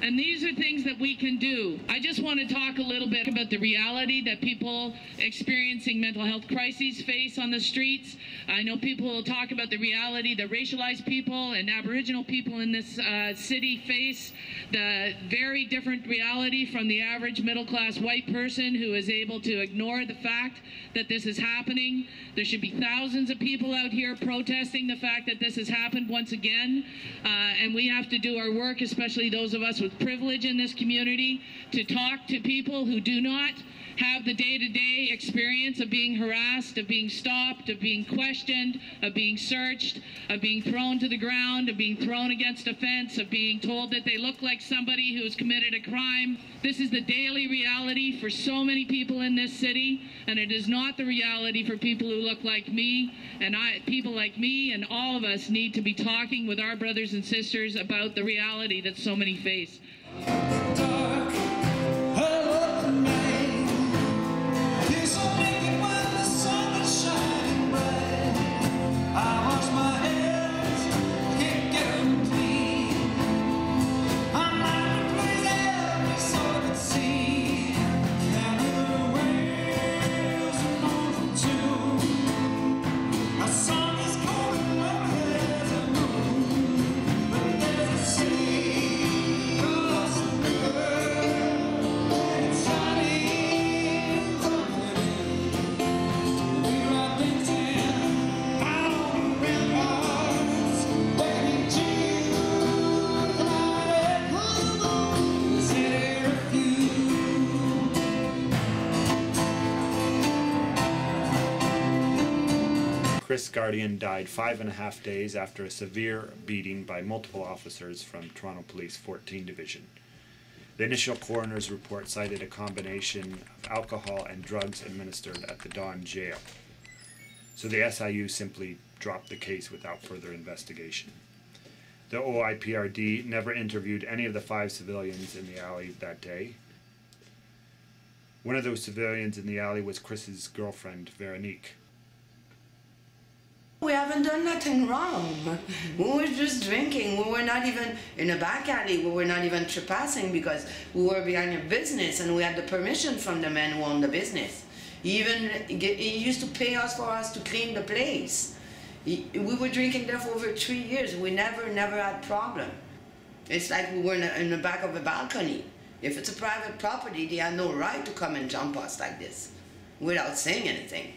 And these are things that we can do. I just want to talk a little bit about the reality that people experiencing mental health crises face on the streets. I know people will talk about the reality that racialized people and Aboriginal people in this uh, city face, the very different reality from the average middle class white person who is able to ignore the fact that this is happening. There should be thousands of people out here protesting the fact that this has happened once again. Uh, and we have to do our work, especially those of us with privilege in this community, to talk to people who do not have the day-to-day experience of being harassed, of being stopped, of being questioned, of being searched, of being thrown to the ground, of being thrown against a fence, of being told that they look like somebody who's committed a crime. This is the daily reality for so many people in this city, and it is not the reality for people who look like me. And I, people like me and all of us need to be talking with our brothers and sisters about the reality that so many face. Chris Guardian died five and a half days after a severe beating by multiple officers from Toronto Police 14 Division. The initial coroner's report cited a combination of alcohol and drugs administered at the Don jail. So the SIU simply dropped the case without further investigation. The OIPRD never interviewed any of the five civilians in the alley that day. One of those civilians in the alley was Chris's girlfriend, Veronique. We haven't done nothing wrong. We were just drinking. We were not even in a back alley. We were not even trespassing because we were behind a business and we had the permission from the man who owned the business. He even he used to pay us for us to clean the place. We were drinking there for over three years. We never, never had problem. It's like we were in, a, in the back of a balcony. If it's a private property, they have no right to come and jump us like this without saying anything.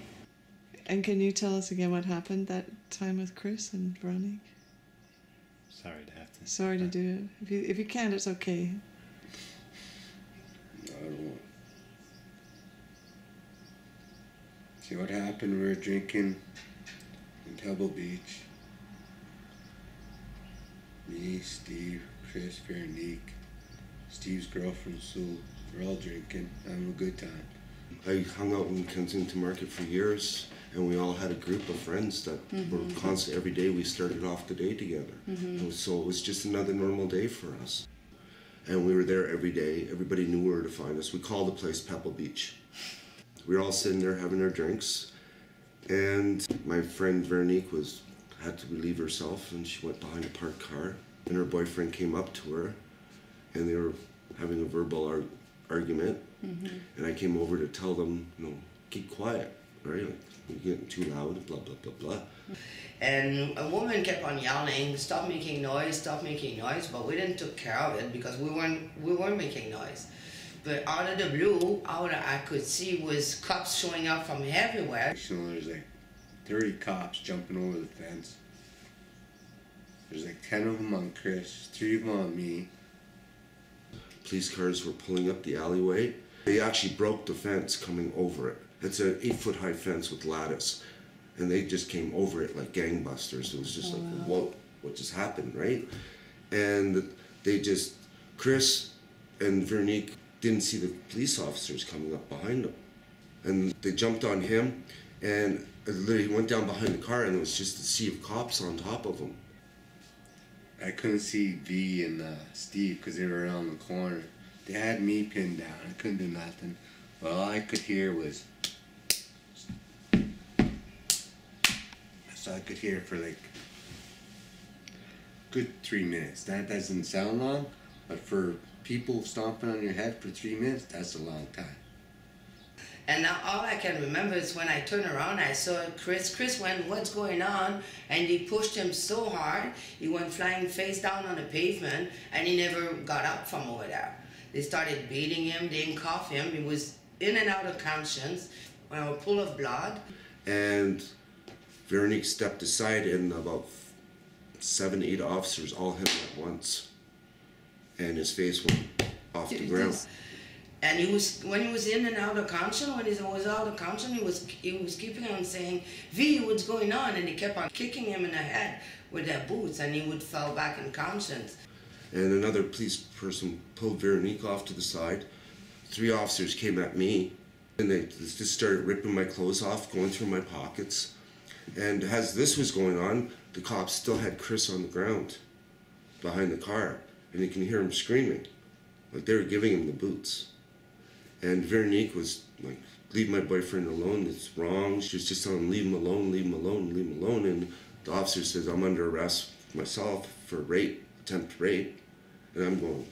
And can you tell us again what happened that time with Chris and Veronique? Sorry to have to. Sorry to uh, do it. If you if you can't, it's okay. I don't know. See what happened? We were drinking in Pebble Beach. Me, Steve, Chris, Veronique, Steve's girlfriend Sue. We're all drinking, having a good time. I hung out in Kensington Market for years, and we all had a group of friends that Mhm. were constant. Every day we started off the day together, Mhm. So it was just another normal day for us. And we were there every day. Everybody knew where to find us. We called the place Pebble Beach. We were all sitting there having our drinks, and my friend Veronique was had to relieve herself, and she went behind a parked car. and her boyfriend came up to her, and they were having a verbal ar- argument. Mhm. And I came over to tell them, you know, keep quiet, right? Like, you're getting too loud, blah blah blah blah. And a woman kept on yelling, "Stop making noise! Stop making noise!" But we didn't took care of it because we weren't we weren't making noise. But out of the blue, out of, I could see was cops showing up from everywhere. You know, there's like 30 cops jumping over the fence. There's like 10 of them on Chris, 3 of them on me. Police cars were pulling up the alleyway. They actually broke the fence coming over it. It's an eight foot high fence with lattice. And they just came over it like gangbusters. It was just like, what, what just happened, right? And they just, Chris and Veronique didn't see the police officers coming up behind them. And they jumped on him and literally went down behind the car and it was just a sea of cops on top of him. I couldn't see V and uh, Steve because they were around the corner. They had me pinned down. I couldn't do nothing. All I could hear was. So I could hear for like good three minutes. That doesn't sound long, but for people stomping on your head for three minutes, that's a long time. And now all I can remember is when I turned around, I saw Chris. Chris went, "What's going on?" And he pushed him so hard, he went flying face down on the pavement, and he never got up from over there. They started beating him, they cuff him. He was in and out of conscience, uh, full of blood. And Veronique stepped aside, and about seven, eight officers all hit him at once. And his face went off the ground. And he was when he was in and out of conscience, when he was out of conscience, he was he was keeping on saying, "V, what's going on?" And he kept on kicking him in the head with their boots, and he would fall back in conscience. And another police person pulled Veronique off to the side. Three officers came at me, and they just started ripping my clothes off, going through my pockets. And as this was going on, the cops still had Chris on the ground behind the car, and you can hear him screaming, like they were giving him the boots. And Veronique was like, leave my boyfriend alone, it's wrong. She was just telling him, leave him alone, leave him alone, leave him alone. And the officer says, I'm under arrest myself for rape, attempt rape. And I'm going,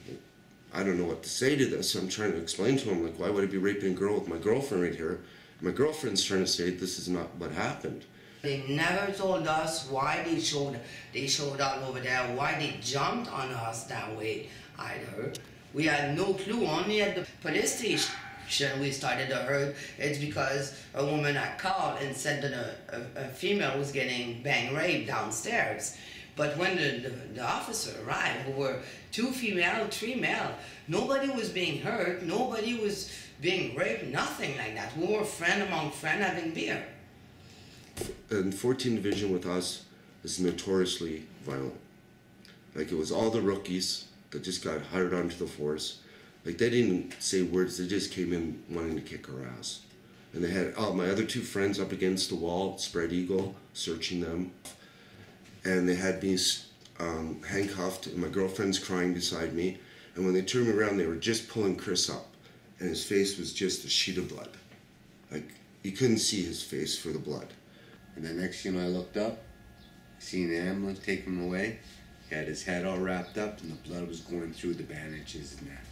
I don't know what to say to this. I'm trying to explain to him, like, why would I be raping a girl with my girlfriend right here? My girlfriend's trying to say this is not what happened. They never told us why they showed they showed up over there, why they jumped on us that way either. We had no clue. Only at the police station we started to hear it's because a woman had called and said that a, a, a female was getting bang raped downstairs. But when the, the, the officer arrived, who were two female, three male, nobody was being hurt, nobody was being raped, nothing like that. We were friend among friend having beer. And 14 Division with us is notoriously violent. Like it was all the rookies that just got hired onto the force. Like they didn't say words, they just came in wanting to kick our ass. And they had oh, my other two friends up against the wall, spread eagle, searching them. And they had me um, handcuffed, and my girlfriend's crying beside me. And when they turned me around, they were just pulling Chris up, and his face was just a sheet of blood. Like you couldn't see his face for the blood. And the next thing I looked up, seen the ambulance take him away. He had his head all wrapped up, and the blood was going through the bandages and that.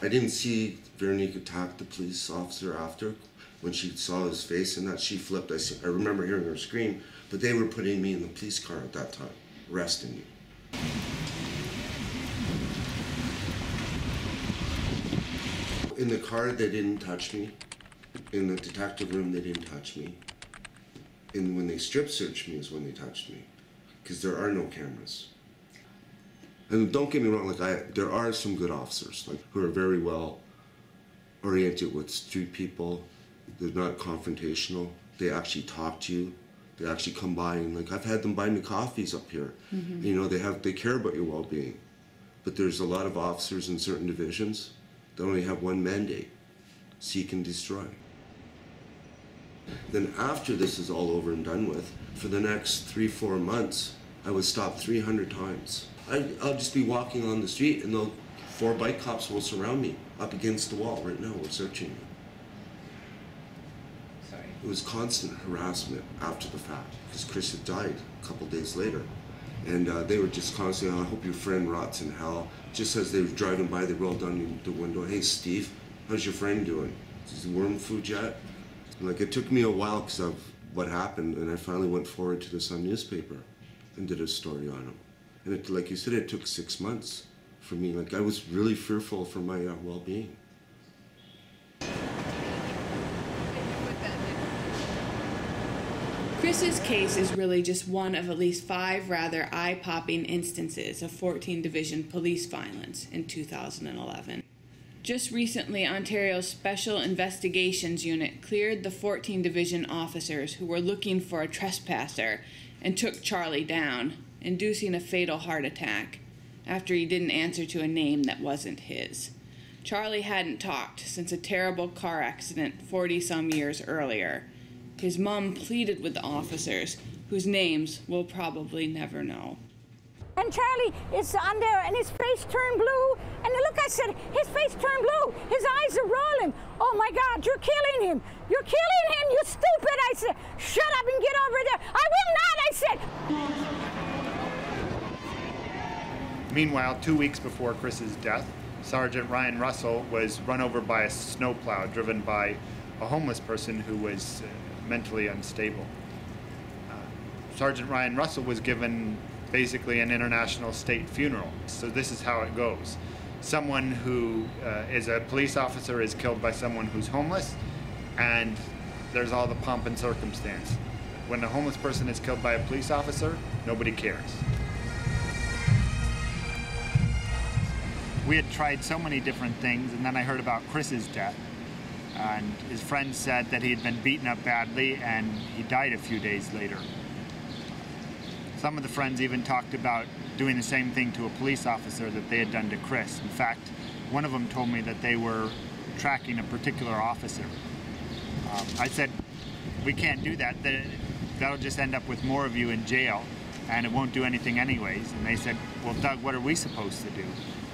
I didn't see Veronique attack the police officer after when she saw his face and that she flipped. I, see, I remember hearing her scream, but they were putting me in the police car at that time, arresting me. In the car, they didn't touch me. In the detective room, they didn't touch me. And when they strip searched me is when they touched me, because there are no cameras. And don't get me wrong, like I, there are some good officers, like who are very well oriented with street people. They're not confrontational. They actually talk to you. They actually come by and like I've had them buy me coffees up here. Mhm. You know, they have they care about your well-being. But there's a lot of officers in certain divisions that only have one mandate: seek and destroy. Then after this is all over and done with, for the next three, four months, I was stopped 300 times. I, I'll just be walking on the street and they'll, four bike cops will surround me up against the wall right now. We're searching me. It was constant harassment after the fact because Chris had died a couple days later. And uh, they were just constantly, oh, I hope your friend rots in hell. Just as they were driving by, they rolled down the window, hey, Steve, how's your friend doing? Is he worm food yet? Like, it took me a while because of what happened, and I finally went forward to the Sun newspaper and did a story on him. And it, like you said, it took six months for me. Like, I was really fearful for my uh, well-being. Chris's case is really just one of at least five rather eye popping instances of 14 Division police violence in 2011. Just recently, Ontario's Special Investigations Unit cleared the 14 Division officers who were looking for a trespasser and took Charlie down, inducing a fatal heart attack after he didn't answer to a name that wasn't his. Charlie hadn't talked since a terrible car accident 40 some years earlier. His mom pleaded with the officers, whose names we'll probably never know. And Charlie is on there and his face turned blue. And look, I said, his face turned blue. His eyes are rolling. Oh my God, you're killing him. You're killing him, you stupid. I said, shut up and get over there. I will not, I said. Meanwhile, two weeks before Chris's death, Sergeant Ryan Russell was run over by a snowplow driven by a homeless person who was uh, mentally unstable. Uh, Sergeant Ryan Russell was given basically an international state funeral. So this is how it goes. Someone who uh, is a police officer is killed by someone who's homeless, and there's all the pomp and circumstance. When a homeless person is killed by a police officer, nobody cares. We had tried so many different things, and then I heard about Chris's death. And his friend said that he had been beaten up badly and he died a few days later. Some of the friends even talked about doing the same thing to a police officer that they had done to Chris. In fact, one of them told me that they were tracking a particular officer. Um, I said, we can't do that. That'll just end up with more of you in jail and it won't do anything anyways. And they said, well, Doug, what are we supposed to do?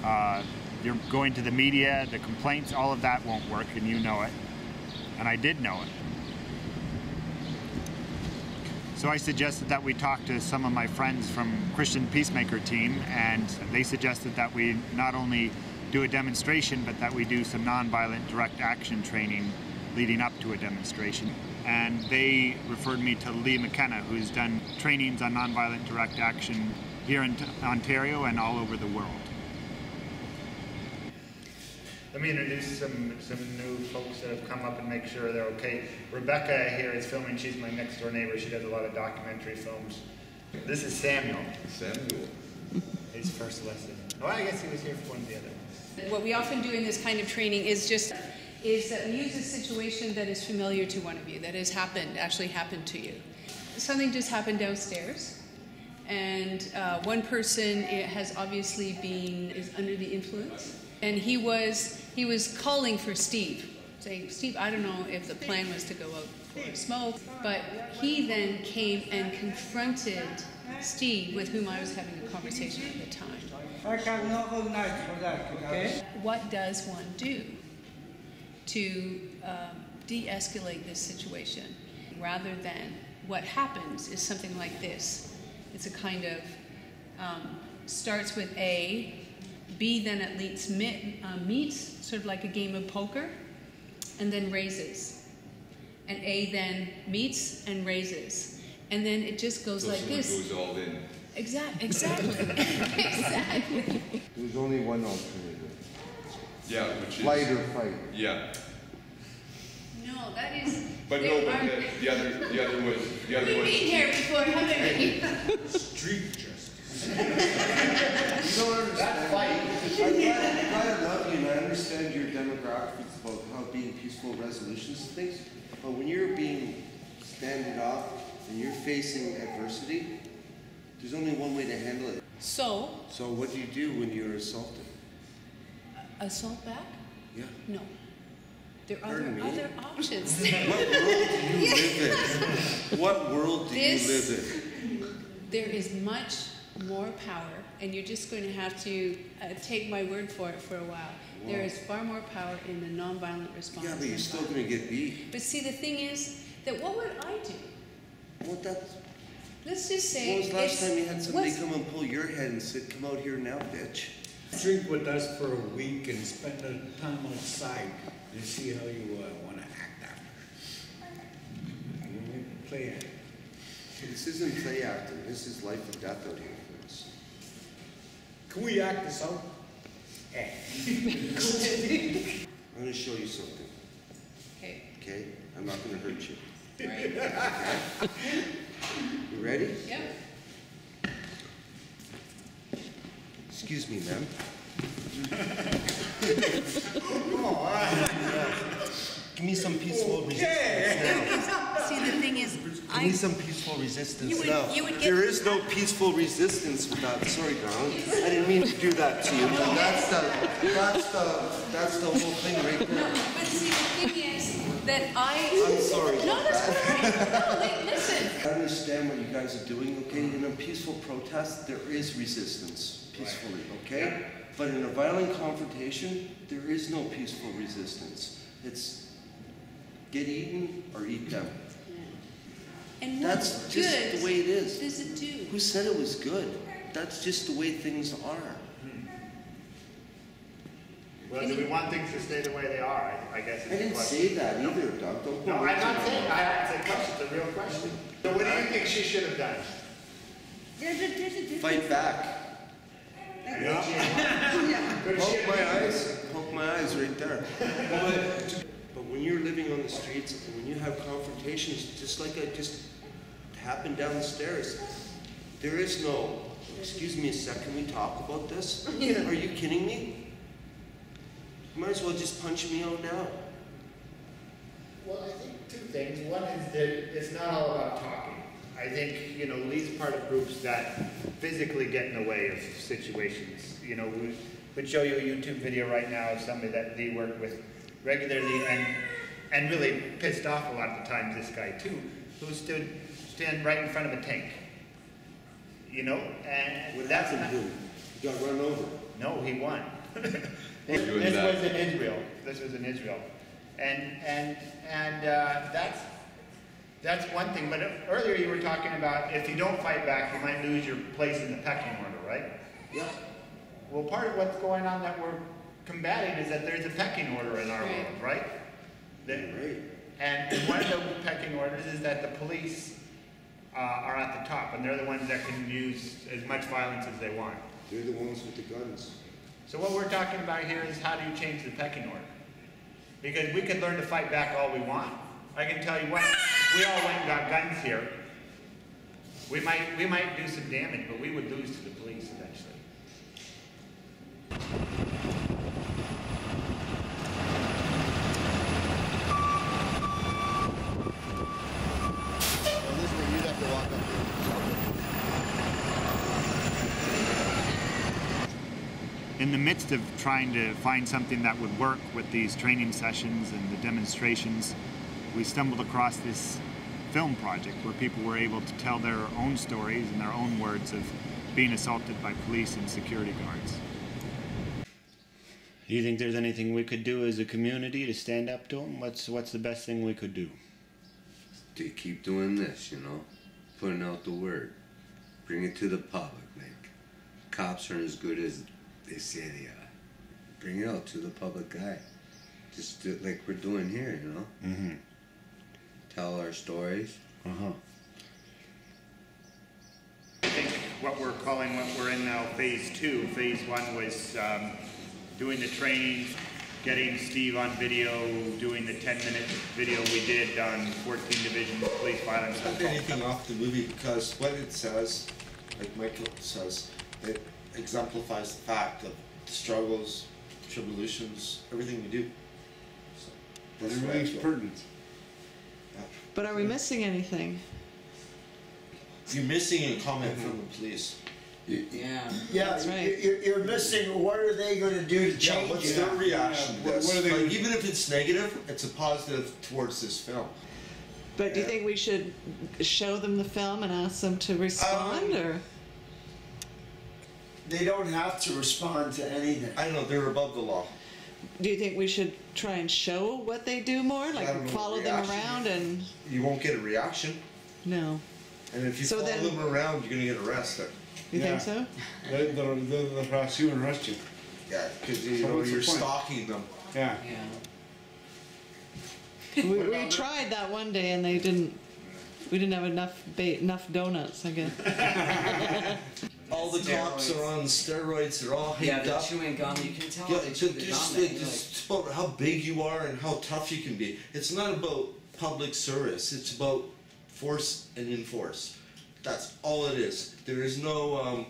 Uh, you're going to the media, the complaints, all of that won't work, and you know it. And I did know it. So I suggested that we talk to some of my friends from Christian Peacemaker team, and they suggested that we not only do a demonstration, but that we do some nonviolent direct action training leading up to a demonstration. And they referred me to Lee McKenna, who's done trainings on nonviolent direct action here in Ontario and all over the world. Let me introduce some, some new folks that have come up and make sure they're okay. Rebecca here is filming. She's my next door neighbor. She does a lot of documentary films. This is Samuel. Samuel. His first lesson. Oh, I guess he was here for one of the other. ones. What we often do in this kind of training is just is that we use a situation that is familiar to one of you, that has happened, actually happened to you. Something just happened downstairs, and uh, one person has obviously been is under the influence, and he was he was calling for Steve, saying, Steve, I don't know if the plan was to go out for a smoke, but he then came and confronted Steve, with whom I was having a conversation at the time. I night for that, okay? What does one do to um, de escalate this situation rather than what happens is something like this? It's a kind of um, starts with A, B then at least meet, uh, meets, sort of like a game of poker, and then raises. And A then meets and raises. And then it just goes So like this. goes all in. Exact, exactly. exactly. There's only one alternative. Yeah, which is. Flight or fight. Yeah. No, that is. But no, but the, the other, the other was, the other We've was. been here before, haven't we? Street justice. You don't understand. I kind of love you and I understand your demographics about how being peaceful resolutions and things, but when you're being standing off and you're facing adversity, there's only one way to handle it. So, So what do you do when you're assaulted? assault back? Yeah. No. There are Pardon other, me? other options. What world do you live in? What world do This- you live in? There is much more power, and you're just going to have to uh, take my word for it for a while. There Wow. is far more power in the nonviolent response. Yeah, but you're still gonna get beat. But see, the thing is, that what would I do? Well, that's, Let's just say. when was the last time you had somebody come and pull your head and said, come out here now, bitch? Drink with us for a week and spend a time outside and see how you uh, want to act after. And we Play it. This isn't play acting, this is life or death out here for us. Can we act this out? Eh. I'm gonna show you something, Okay. okay? I'm not gonna hurt you. Right. You ready? Yep. Excuse me, ma'am. Give me some peaceful resistance now. See, the thing is, Give I, me some peaceful resistance You would- now. you would get- There is no peaceful resistance without, sorry, darling. I didn't mean to do that to you, but that's the, that's the, that's the whole thing right No, but see, the thing is that I. I'm sorry No, that's that. fine. No, like, listen. I understand what you guys are doing, okay? In a peaceful protest, there is resistance, peacefully, okay? But in a violent confrontation, there is no peaceful resistance. It's get eaten or eat them. And That's just good the way it is. does it do? Who said it was good? That's just the way things are. Hmm. Well, do we want things to stay the way they are? I, I guess. is I didn't question. say that either, Doug. Don't put No, I'm not my saying, mouth. I, it's a question, it's a real question. So what do you think she should have done? there's a, there's a difference. Fight back. Yeah. Poke my eyes, poke my eyes right there. But, but when you're living on the streets and when you have confrontations, just like I just happened downstairs, there is no, excuse me a sec, can we talk about this? Are you kidding me? You might as well just punch me out now. Well, I think two things. One is that it's not all about talking. I think, you know, Lee's part of groups that physically get in the way of situations. You know, we would show you a YouTube video right now of somebody that Lee worked with regularly and and really pissed off a lot of the times this guy too, who stood stand right in front of a tank. You know, and What that's happened not, to him? He got run over. no, he won. Doing this was in Israel. This was in Israel, and and and uh, that's that's one thing. But earlier you were talking about if you don't fight back, you might lose your place in the pecking order, right? Yeah. Well, part of what's going on that we're combating is that there's a pecking order in our Right. world, right? That, Right. and, and one of the pecking orders is that the police uh, are at the top, and they're the ones that can use as much violence as they want. They're the ones with the guns. So what we're talking about here is how do you change the pecking order? Because we could learn to fight back all we want. I can tell you what, we all went and got guns here. We might, we might do some damage, but we would lose to the police eventually. Elizabeth, you'd have to walk up In the midst of trying to find something that would work with these training sessions and the demonstrations, we stumbled across this film project where people were able to tell their own stories in their own words of being assaulted by police and security guards. Do you think there's anything we could do as a community to stand up to them? What's what's the best thing we could do? To keep doing this, you know, putting out the word, bring it to the public. Like cops aren't as good as they say they are. Bring it out to the public eye. Just do it like we're doing here, you know. Mm-hmm. Tell our stories. Uh huh. I think what we're calling, what we're in now, phase two. Phase one was um, doing the training, getting Steve on video, doing the 10-minute video we did on 14 Division Police Violence. Not anything off the movie because what it says, like Michael says, it exemplifies the fact of the struggles, tribulations, everything we do. So that's why I Everything's feel- pertinent. But are we missing anything? You're missing a comment from the police. Yeah. Yeah, That's right. you're, you're missing, what are they gonna do to Yeah, change what's it? their reaction to What- this? what are they- Like, even if it's negative, it's a positive towards this film. But do you think we should show them the film and ask them to respond, Um, or? They don't have to respond to anything. I know they're above the law. Do you think we should try and show what they do more, I don't like know follow them reaction around and You won't get a reaction. no? And if you So follow then- them around, you're gonna get arrested. You think so? They, they'll, they'll, they'll perhaps you and arrest you. Yeah, because you So know what's the you're point? stalking them. Yeah. we, we tried that one day and they didn't. We didn't have enough bait, enough donuts, I guess. All the cops are on steroids. They're all hyped Yeah, they're up. chewing gum. You can tell Yeah, they chew the just, gum. like, They, just about how big you are and how tough you can be. It's not about public service. It's about force and enforce. That's all it is. There is no, um,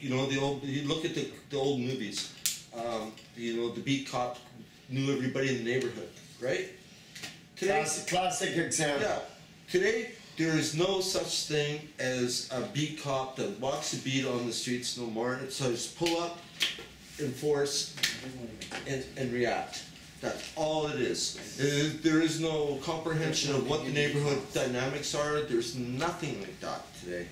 you know, the old. You look at the, the old movies. Um, you know, the beat cop knew everybody in the neighborhood, right? Today, Classic, classic example. yeah. Today, there is no such thing as a beat cop that walks a beat on the streets no more. It says pull up, enforce, and, and react. That's all it is. Uh, There is no comprehension of what the neighborhood dynamics are. There's nothing like that today.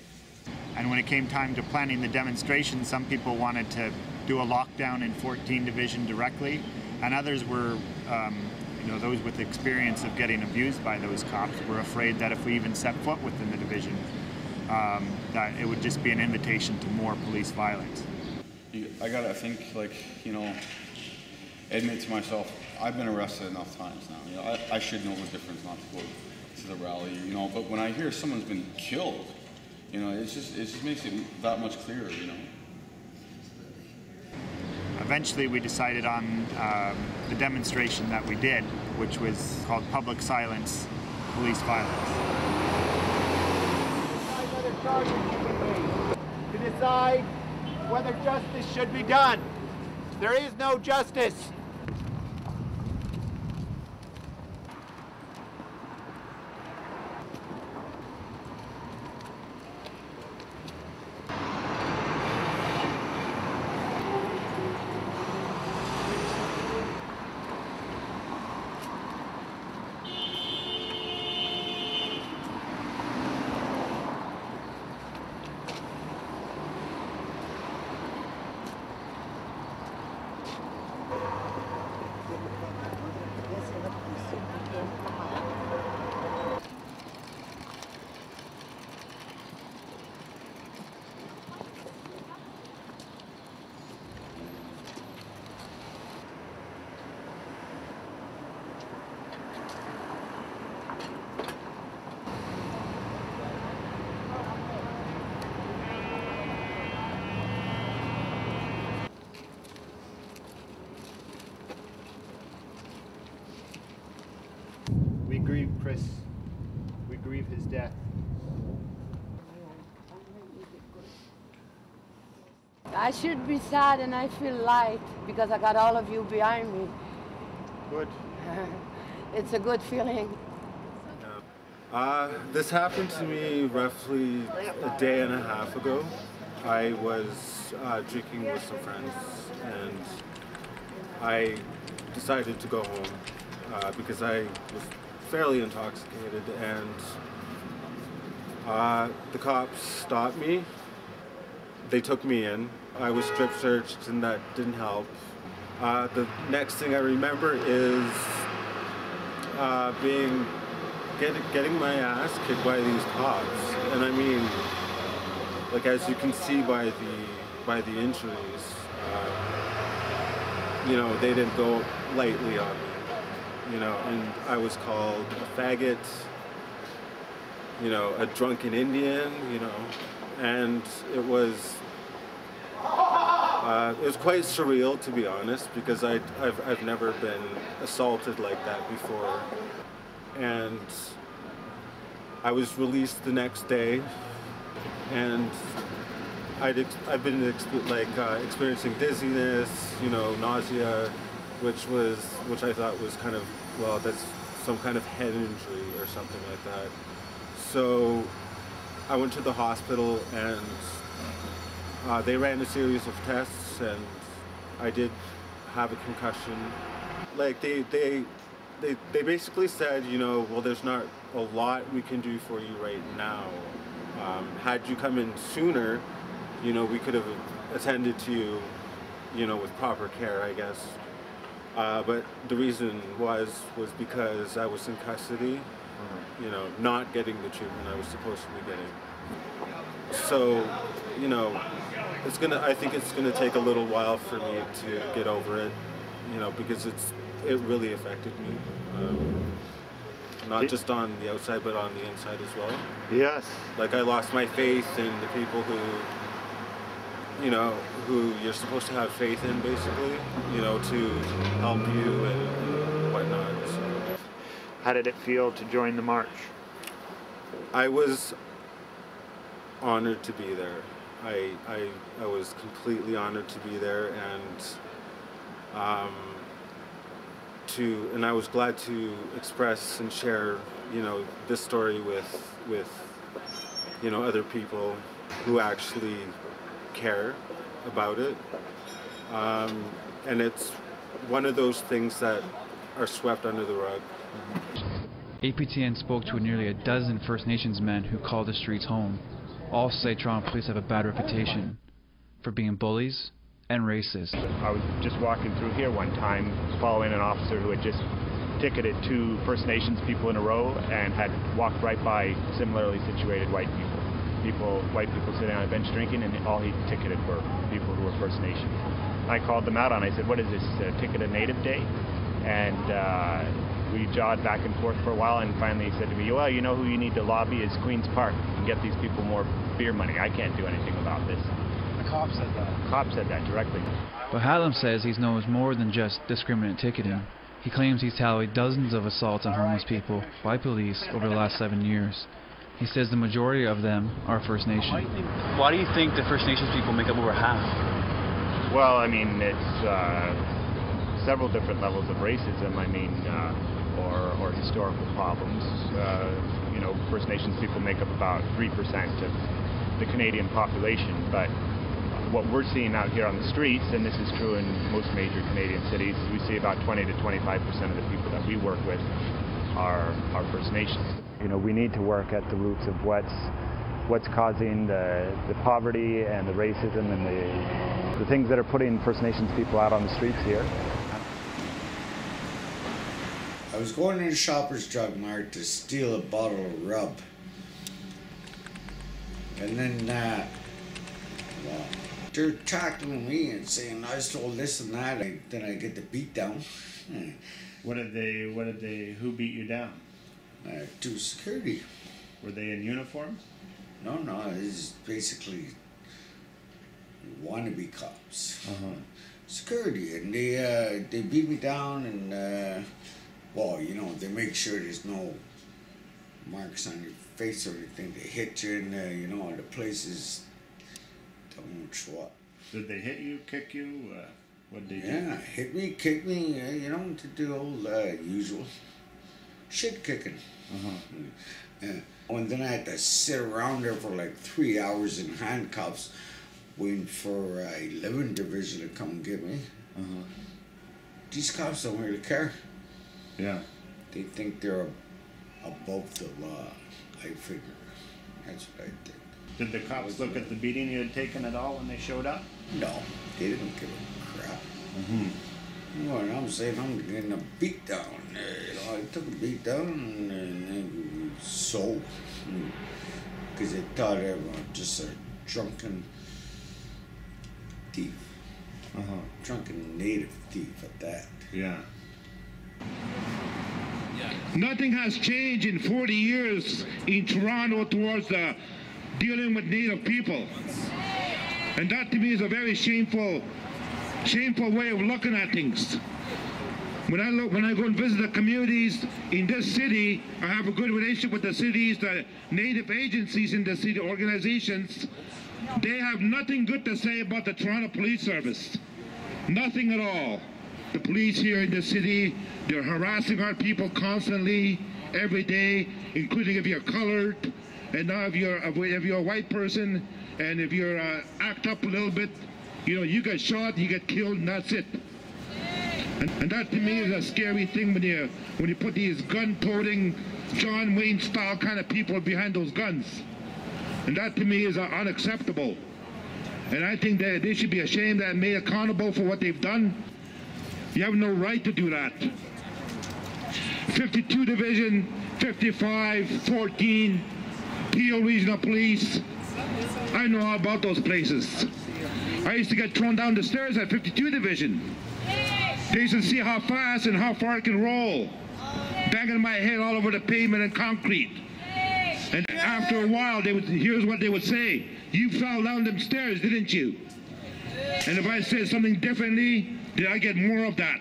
And when it came time to planning the demonstration, some people wanted to do a lockdown in 14 Division directly, and others were, um, you know, those with experience of getting abused by those cops were afraid that if we even set foot within the division, um, that it would just be an invitation to more police violence. I gotta, think, like, you know, admit to myself, I've been arrested enough times now. You know, I, I should know the difference not to go to the rally, you know, but when I hear someone's been killed, you know, it's just, it just makes it that much clearer, you know. Eventually, we decided on um, the demonstration that we did, which was called Public Silence, Police Violence. to decide whether justice should be done. There is no justice. We grieve Chris. We grieve his death. I should be sad and I feel light because I got all of you behind me. Good. it's a good feeling. Uh, this happened to me roughly a day and a half ago. I was uh, drinking with some friends and I decided to go home uh, because I was fairly intoxicated and uh, the cops stopped me. They took me in. I was strip searched and that didn't help. Uh, the next thing I remember is uh, being get, getting my ass kicked by these cops, and I mean, like as you can see by the by the injuries, uh, you know, they didn't go lightly on me, you know, and I was called a faggot, you know, a drunken Indian, you know, and it was. Uh, it was quite surreal, to be honest, because I, I've, I've never been assaulted like that before and I was released the next day, and I'd ex- I've been like uh, experiencing dizziness, you know, nausea, which was which I thought was kind of well, that's some kind of head injury or something like that. So I went to the hospital and uh, they ran a series of tests, and I did have a concussion. Like they they they, they basically said, you know, well, there's not a lot we can do for you right now. Um, had you come in sooner, you know, we could have attended to you, you know, with proper care, I guess. Uh, but the reason was was because I was in custody, you know, not getting the treatment I was supposed to be getting. So, you know, it's gonna. I think it's gonna take a little while for me to get over it, you know, because it's it really affected me. Um, not just on the outside, but on the inside as well. Yes. Like I lost my faith in the people who, you know, who you're supposed to have faith in, basically, you know, to help you and, whatnot. So How did it feel to join the march? I was honored to be there. I, I, I was completely honored to be there and um, to and I was glad to express and share you know this story with with you know other people who actually care about it um, and it's one of those things that are swept under the rug APTN spoke to nearly a dozen First Nations men who call the streets home. All say Toronto police have a bad reputation for being bullies and racist. I was just walking through here one time following an officer who had just ticketed two First Nations people in a row and had walked right by similarly situated white people. People, white people sitting on a bench drinking, and all he ticketed were people who were First Nations. I called them out on. it. I said, "What is this? Uh, ticket a Native Day?" And uh, we jawed back and forth for a while, and finally he said to me, "Well, you know who you need to lobby is Queens Park and get these people more beer money. I can't do anything about this." The cop said that. Cop said that directly. But Hatlem says he knows more than just discriminant ticketing. He claims he's tallied dozens of assaults on homeless people by police over the last seven years. He says the majority of them are First Nation. Why do you think the First Nations people make up over half? Well, I mean, it's uh, several different levels of racism. I mean, uh, or, or historical problems. Uh, you know, First Nations people make up about 3% of the Canadian population, but what we're seeing out here on the streets, and this is true in most major Canadian cities, we see about 20 to 25% of the people that we work with are, are First Nations. You know, we need to work at the roots of what's what's causing the, the poverty and the racism and the, the things that are putting First Nations people out on the streets here. I was going to the Shoppers Drug Mart to steal a bottle of rub. And then, uh, well, they're tackling me and saying I stole this and that. I, then I get the beat down. What did they? What did they? Who beat you down? Uh, to security. Were they in uniform? No, no, it's basically wannabe cops. Uh-huh. Security, and they uh, they beat me down, and uh, well, you know, they make sure there's no marks on your face or anything. They hit you, in uh, you know, the places don't show up. Did they hit you, kick you? Uh, what did they Yeah, hit me, kick me, uh, you know, to do old uh, usual shit kicking. Uh-huh. Yeah. And then I had to sit around there for like three hours in handcuffs, waiting for uh, 11 Division to come get me. Uh-huh. These cops don't really care. Yeah. They think they're above the law. I figure. That's what I think. Did the cops look at the beating you had taken at all when they showed up? No, they didn't give a crap. Mm-hmm. You know what I'm saying? I'm getting a beat down. You know, I took a beat down and, and so, because they thought I was just a drunken thief. Uh-huh. Drunken native thief at that. Yeah. Nothing has changed in 40 years in Toronto towards the dealing with Native people. And that to me is a very shameful, shameful way of looking at things. When I look, when I go and visit the communities in this city, I have a good relationship with the cities, the native agencies in the city, organizations. They have nothing good to say about the Toronto Police Service. Nothing at all. The police here in the city, they're harassing our people constantly, every day, including if you're colored, and now if you're if you're a white person, and if you're uh, act up a little bit, you know, you get shot, you get killed, and that's it. And, and that to me is a scary thing when you when you put these gun-toting, John Wayne style kind of people behind those guns. And that to me is uh, unacceptable. And I think that they should be ashamed and made accountable for what they've done. You have no right to do that. 52 Division, 55, 14, Peel Regional Police. I know all about those places. I used to get thrown down the stairs at 52 Division. They used to see how fast and how far I can roll. Banging my head all over the pavement and concrete. And after a while, they would, here's what they would say. You fell down them stairs, didn't you? And if I said something differently, did I get more of that?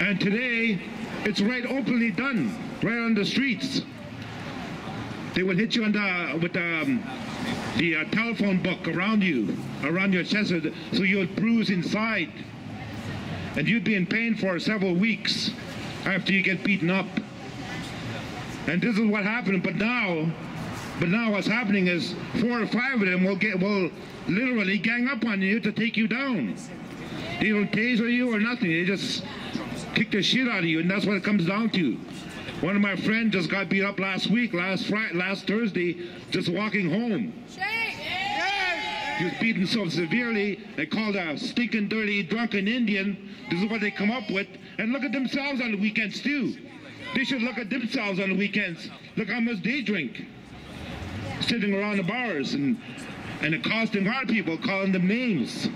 And today, it's right openly done, right on the streets. They will hit you on the, with the, um, the uh, telephone book around you, around your chest, so you would bruise inside. And you'd be in pain for several weeks after you get beaten up. And this is what happened. But now, but now what's happening is four or five of them will get will literally gang up on you to take you down. They don't taser you or nothing. They just kick the shit out of you, and that's what it comes down to. One of my friends just got beat up last week, last Friday, last Thursday, just walking home. He was beaten so severely, they called a stinking, dirty, drunken Indian. This is what they come up with. And look at themselves on the weekends, too. They should look at themselves on the weekends. Look how much they drink. Sitting around the bars and, and accosting our people, calling them names.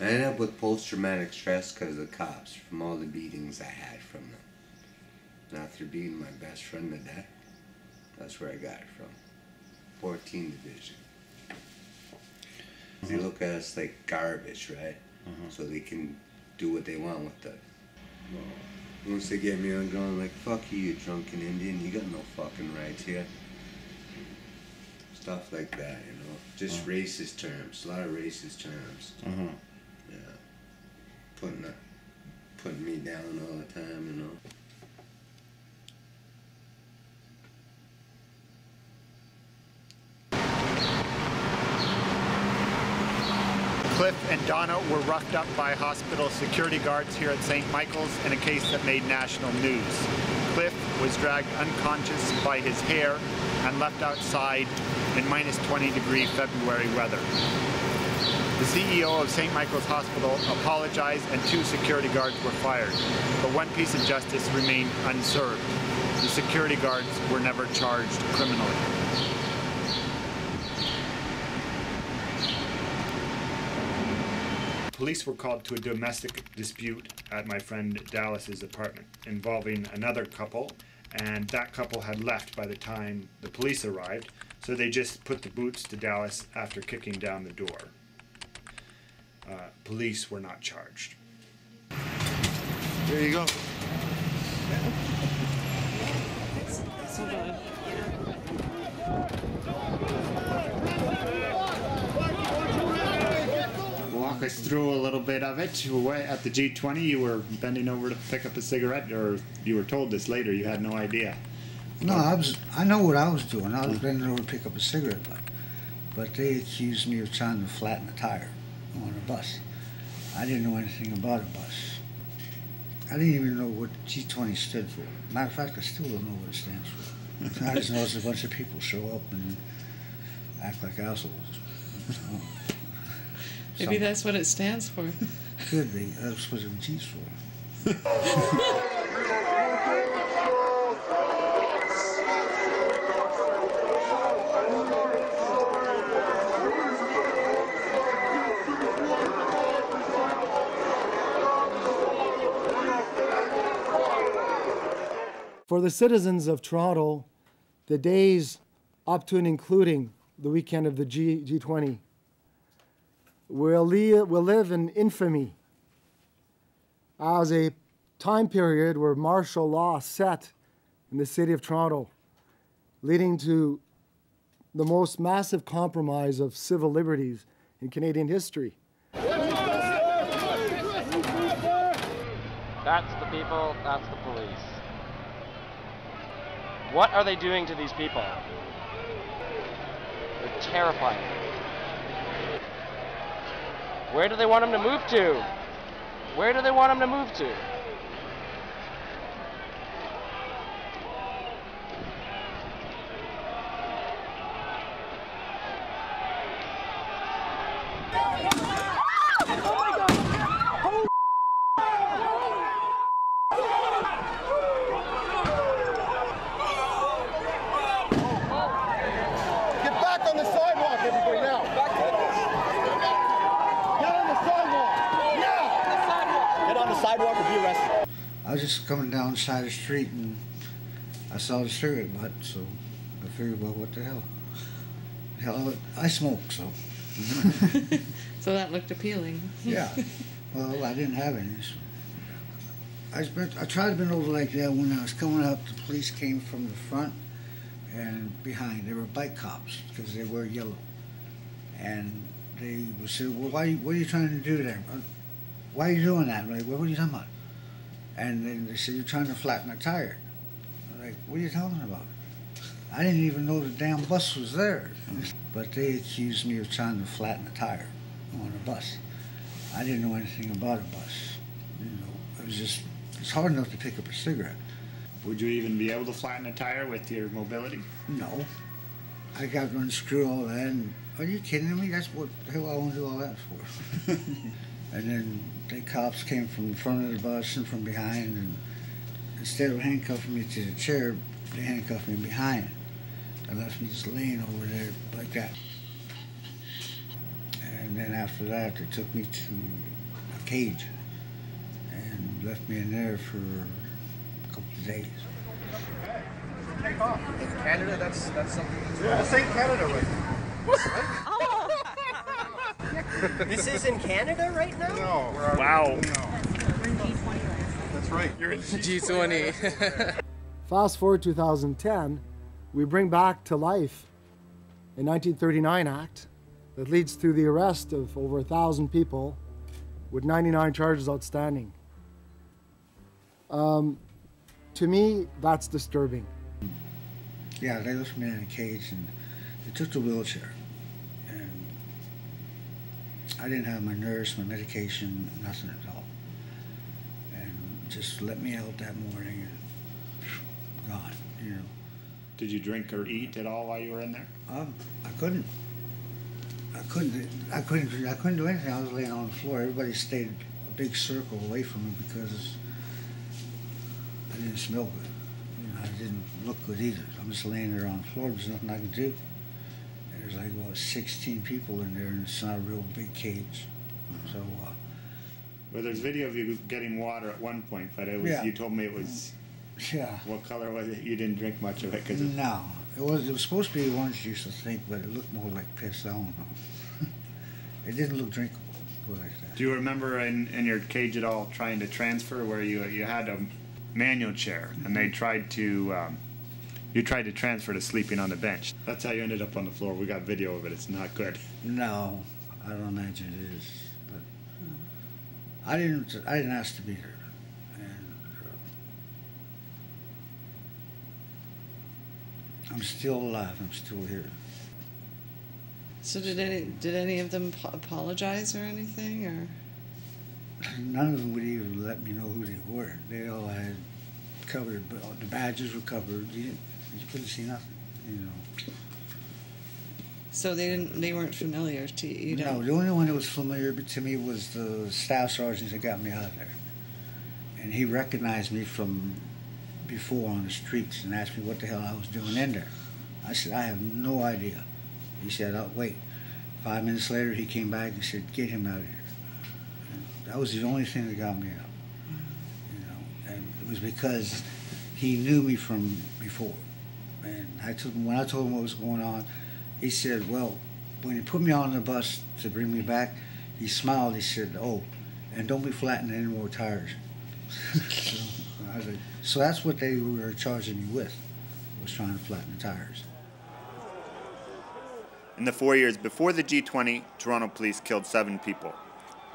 I ended up with post-traumatic stress because of the cops from all the beatings I had from them. And after beating my best friend to death, that's where I got it from. 14 Division. They look at us like garbage, right? So they can do what they want with us. Once they get me on going like, fuck you, you drunken Indian, you got no fucking rights here. Stuff like that, you know? Just Uh-huh. racist terms, a lot of racist terms. Uh-huh. Yeah. Putting that, putting me down all the time, you know. Cliff and Donna were roughed up by hospital security guards here at St. Michael's in a case that made national news. Cliff was dragged unconscious by his hair and left outside in minus 20 degree February weather. The CEO of St. Michael's Hospital apologized and two security guards were fired, but one piece of justice remained unserved. The security guards were never charged criminally. Police were called to a domestic dispute at my friend Dallas's apartment involving another couple, and that couple had left by the time the police arrived, so they just put the boots to Dallas after kicking down the door. Uh, police were not charged. There you go. Walk us through a little bit of it. At the G20, you were bending over to pick up a cigarette, or you were told this later, you had no idea. No, I was. I know what I was doing. I was bending over to pick up a cigarette butt, but they accused me of trying to flatten a tire on a bus. I didn't know anything about a bus. I didn't even know what G20 stood for. Matter of fact, I still don't know what it stands for. I just know it's a bunch of people show up and act like assholes. So, Maybe some- that's what it stands for. Could be. That's what the G's for. For the citizens of Toronto, the days up to and including the weekend of the G, G20 will, li- will live in infamy as a time period where martial law set in the city of Toronto, leading to the most massive compromise of civil liberties in Canadian history. That's the people, that's the police. What are they doing to these people? They're terrifying. Where do they want him to move to? Where do they want him to move to? Get back on the sidewalk, everybody now. Get on the sidewalk. Now. Get on the sidewalk or be arrested. I was just coming down the side of the street and I saw the cigarette butt, so I figured, well, what the hell? Hell, I smoke, so. So that looked appealing. Yeah. Well, I didn't have any. So. I spent, I tried to bend over like that when I was coming up. The police came from the front and behind. They were bike cops because they were yellow, and they would say, "Well, why? What are you trying to do there? Uh, Why are you doing that?" I'm like, well, "What are you talking about?" And then they said, "You're trying to flatten a tire." I'm like, "What are you talking about?" I didn't even know the damn bus was there. Mm-hmm. But they accused me of trying to flatten a tire on a bus. I didn't know anything about a bus. You know, it was just, it's hard enough to pick up a cigarette. Would you even be able to flatten a tire with your mobility? No. I got to unscrew all that and, are you kidding me? That's what the hell I want to do all that for. and then the cops came from the front of the bus and from behind and instead of handcuffing me to the chair, they handcuffed me behind. and left me just laying over there like that. And then after that, they took me to a cage and left me in there for a couple of days. Take off. In Canada, that's that's something. That's this ain't Canada right This is in Canada right now? No. Wow. That's right. You're in G20. Fast forward 2010, we bring back to life a 1939 act that leads to the arrest of over a thousand people with 99 charges outstanding. Um, to me, that's disturbing. Yeah, they left me in a cage and they took the wheelchair. I didn't have my nurse, my medication, nothing at all. And just let me out that morning and gone, you know. Did you drink or eat at all while you were in there? Um, I couldn't. I couldn't. I couldn't. I couldn't do anything. I was laying on the floor. Everybody stayed a big circle away from me because I didn't smell good. You know, I didn't look good either. I'm just laying there on the floor. There's nothing I can do. And there's like about 16 people in there, and it's not a real big cage. So uh, Well, there's video of you getting water at one point, but it was Yeah. you told me it was. Yeah. What color was it? You didn't drink much of it because no, it was. It was supposed to be orange juice, I think, but it looked more like piss. I don't know. it didn't look drinkable. Like that. Do you remember in, in your cage at all trying to transfer where you you had a manual chair and they tried to um, you tried to transfer to sleeping on the bench? That's how you ended up on the floor. We got video of it. It's not good. No, I don't imagine it is. But I didn't. I didn't ask to be there. And uh, I'm still alive. I'm still here. So did any did any of them po- apologize or anything or? None of them would even let me know who they were. They all had covered, but the badges were covered. You, didn't, you couldn't see nothing. You know. So they didn't they weren't familiar to you? No, don't- the only one that was familiar to me was the staff sergeant that got me out of there. And he recognized me from before on the streets and asked me what the hell I was doing in there. I said, I have no idea. He said, oh, wait. Five minutes later, he came back and said, get him out of here. And that was the only thing that got me out. You know, and it was because he knew me from before. And I told him, when I told him what was going on, he said, well, when he put me on the bus to bring me back, he smiled. He said, oh, and don't be flattening any more tires. so, so that's what they were charging me with, was trying to flatten the tires. In the four years before the G20, Toronto police killed seven people.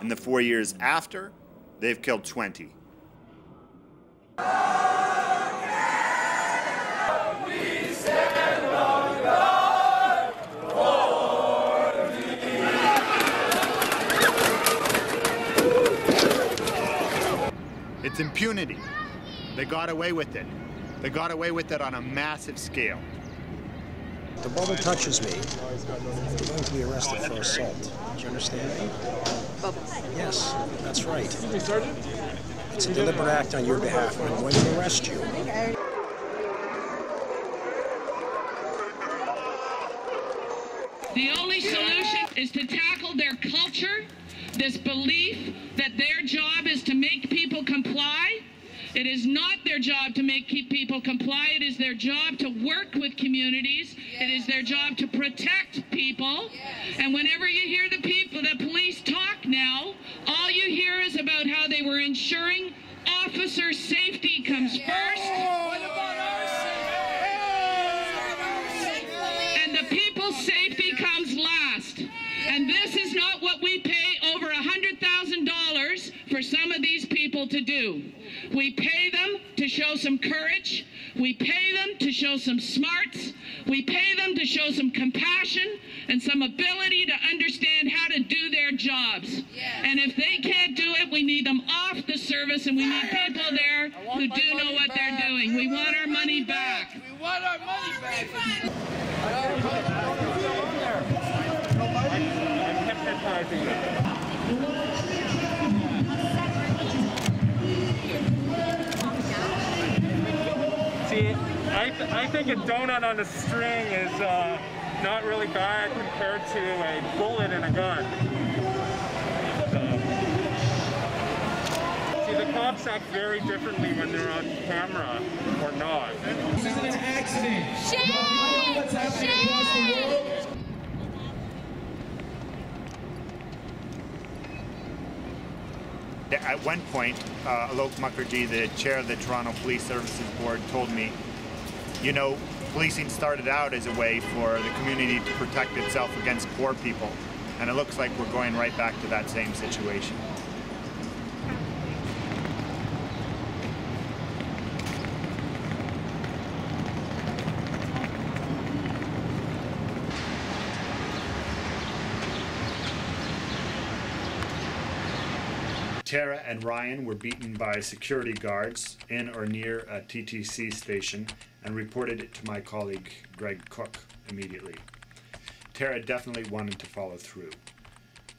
In the four years after, they've killed 20. It's impunity. They got away with it. They got away with it on a massive scale. The bubble touches me, you're going to be arrested for assault. Do you understand me? Yes, that's right. It's a deliberate act on your behalf. I'm going to arrest you. The only solution is to tackle their culture, this belief that their job is to make people comply. It is not their job to make keep people comply. It is their job to work with communities. It is their job to protect people. And whenever you hear the people, the police talk now, all you hear is about how they were ensuring officer safety comes first. And the people's safety comes last. And this is not what we pay over a $100,000 for some of these people to do. We pay them to show some courage. We pay them to show some smarts. We pay them to show some compassion and some ability to understand how to do their jobs. And if they can't do it, we need them off the service and we need people there who do know what they're doing. We want our money back. We want our money back. See, I, th- I think a donut on a string is uh, not really bad compared to a bullet in a gun. So, see, the cops act very differently when they're on camera or not. This is an accident. Shame! What's happening across the world? At one point, uh, Alok Mukherjee, the chair of the Toronto Police Services Board, told me, you know, policing started out as a way for the community to protect itself against poor people. And it looks like we're going right back to that same situation. Tara and Ryan were beaten by security guards in or near a TTC station and reported it to my colleague Greg Cook immediately. Tara definitely wanted to follow through.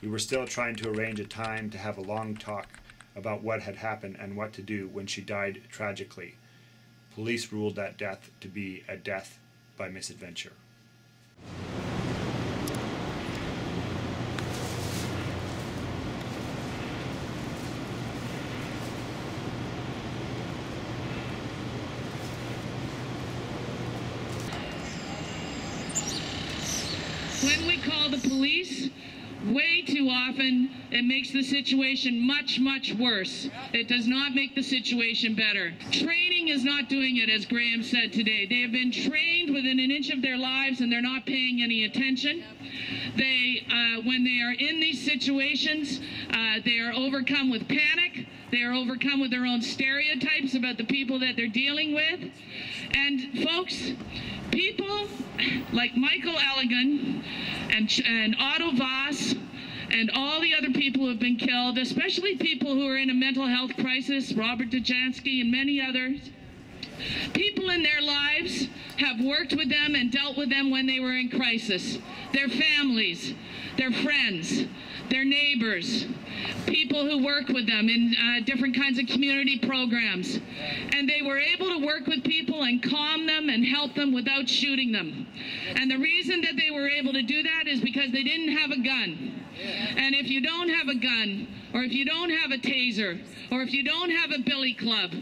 We were still trying to arrange a time to have a long talk about what had happened and what to do when she died tragically. Police ruled that death to be a death by misadventure. When we call the police, way too often it makes the situation much, much worse. It does not make the situation better. Training is not doing it, as Graham said today. They have been trained within an inch of their lives and they're not paying any attention. They, uh, when they are in these situations, uh, they are overcome with panic. They are overcome with their own stereotypes about the people that they're dealing with. And folks, people like Michael Eligon and, and Otto Vass and all the other people who have been killed, especially people who are in a mental health crisis, Robert Dziekanski and many others, people in their lives have worked with them and dealt with them when they were in crisis. Their families, their friends, their neighbors, people who work with them in uh, different kinds of community programs. And they were able to work with people and calm them and help them without shooting them. And the reason that they were able to do that is because they didn't have a gun. And if you don't have a gun, or if you don't have a taser, or if you don't have a billy club,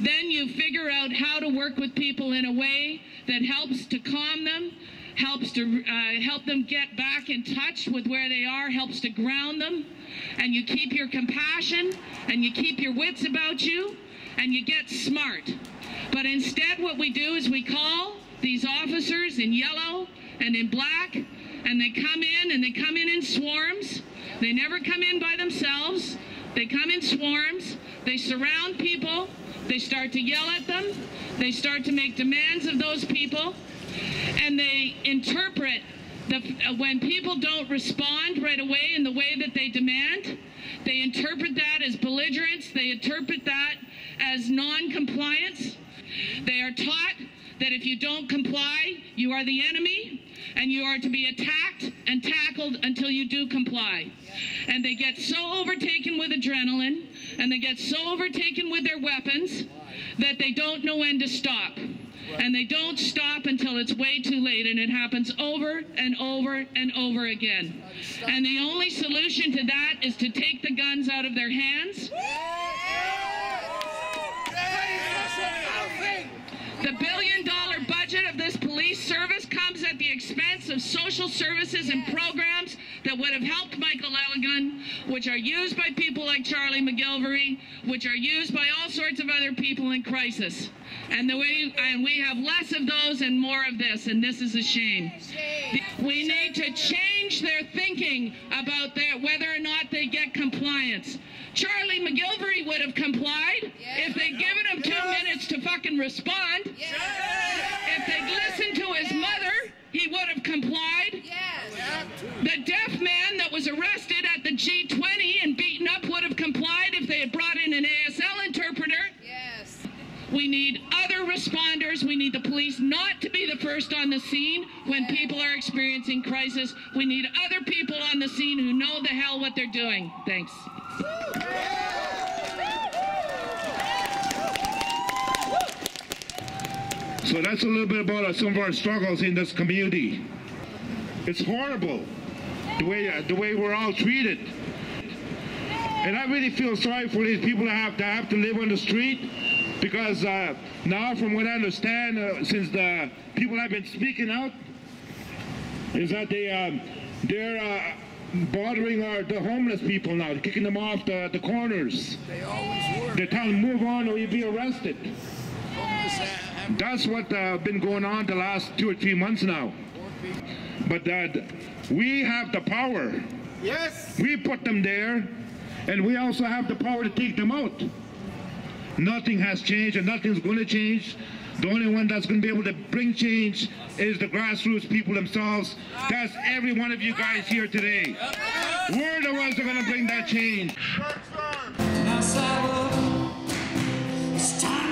then you figure out how to work with people in a way that helps to calm them, helps to uh, help them get back in touch with where they are, helps to ground them, and you keep your compassion and you keep your wits about you and you get smart. But instead, what we do is we call these officers in yellow and in black, and they come in and they come in in swarms. They never come in by themselves. They come in swarms. They surround people. They start to yell at them. They start to make demands of those people. And they interpret the, when people don't respond right away in the way that they demand, they interpret that as belligerence. They interpret that as non-compliance. They are taught that if you don't comply, you are the enemy and you are to be attacked and tackled until you do comply. And they get so overtaken with adrenaline and they get so overtaken with their weapons that they don't know when to stop. And they don't stop until it's way too late, and it happens over and over and over again. And the only solution to that is to take the guns out of their hands. The billion dollar budget of this police service comes at the expense of social services and programs that would have helped Michael Eligon, which are used by people like Charlie McGillivary, which are used by all sorts of other people in crisis. And the way and we have less of those and more of this, and this is a shame. We need to change their thinking about whether or not they get compliance. Charlie McGillivary would have complied if they'd given him two minutes to fucking respond. If they'd listened to his mother, he would have complied. The deaf man that was arrested at the G20 and beaten up would have complied if they had brought in an ASL interpreter. We need other responders. We need the police not to be the first on the scene when people are experiencing crisis. We need other people on the scene who know the hell what they're doing. Thanks. So that's a little bit about uh, some of our struggles in this community. It's horrible the way uh, the way we're all treated, and I really feel sorry for these people that have to have to live on the street because uh, now, from what I understand, uh, since the people have been speaking out, is that they um, they're uh, bothering our the homeless people now, kicking them off the, the corners. They always were. They're telling them move on or you'll be arrested. That's what uh, been going on the last two or three months now. But that we have the power. Yes. We put them there, and we also have the power to take them out. Nothing has changed, and nothing's going to change. The only one that's going to be able to bring change is the grassroots people themselves. That's every one of you guys here today. We're the ones that are going to bring that change. It's time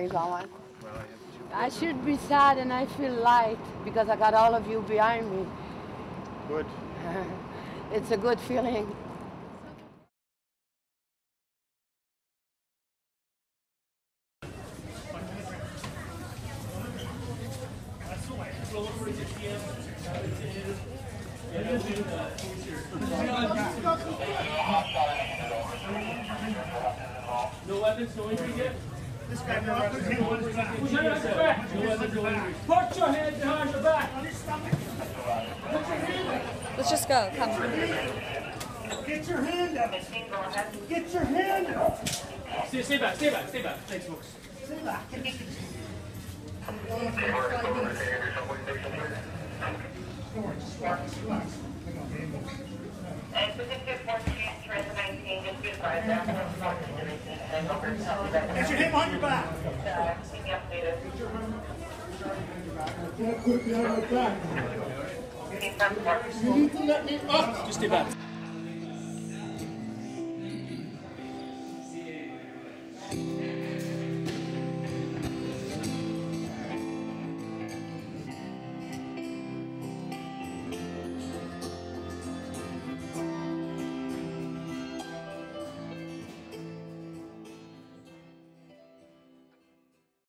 No, you got one? I should be sad and I feel light because I got all of you behind me. Good. it's a good feeling.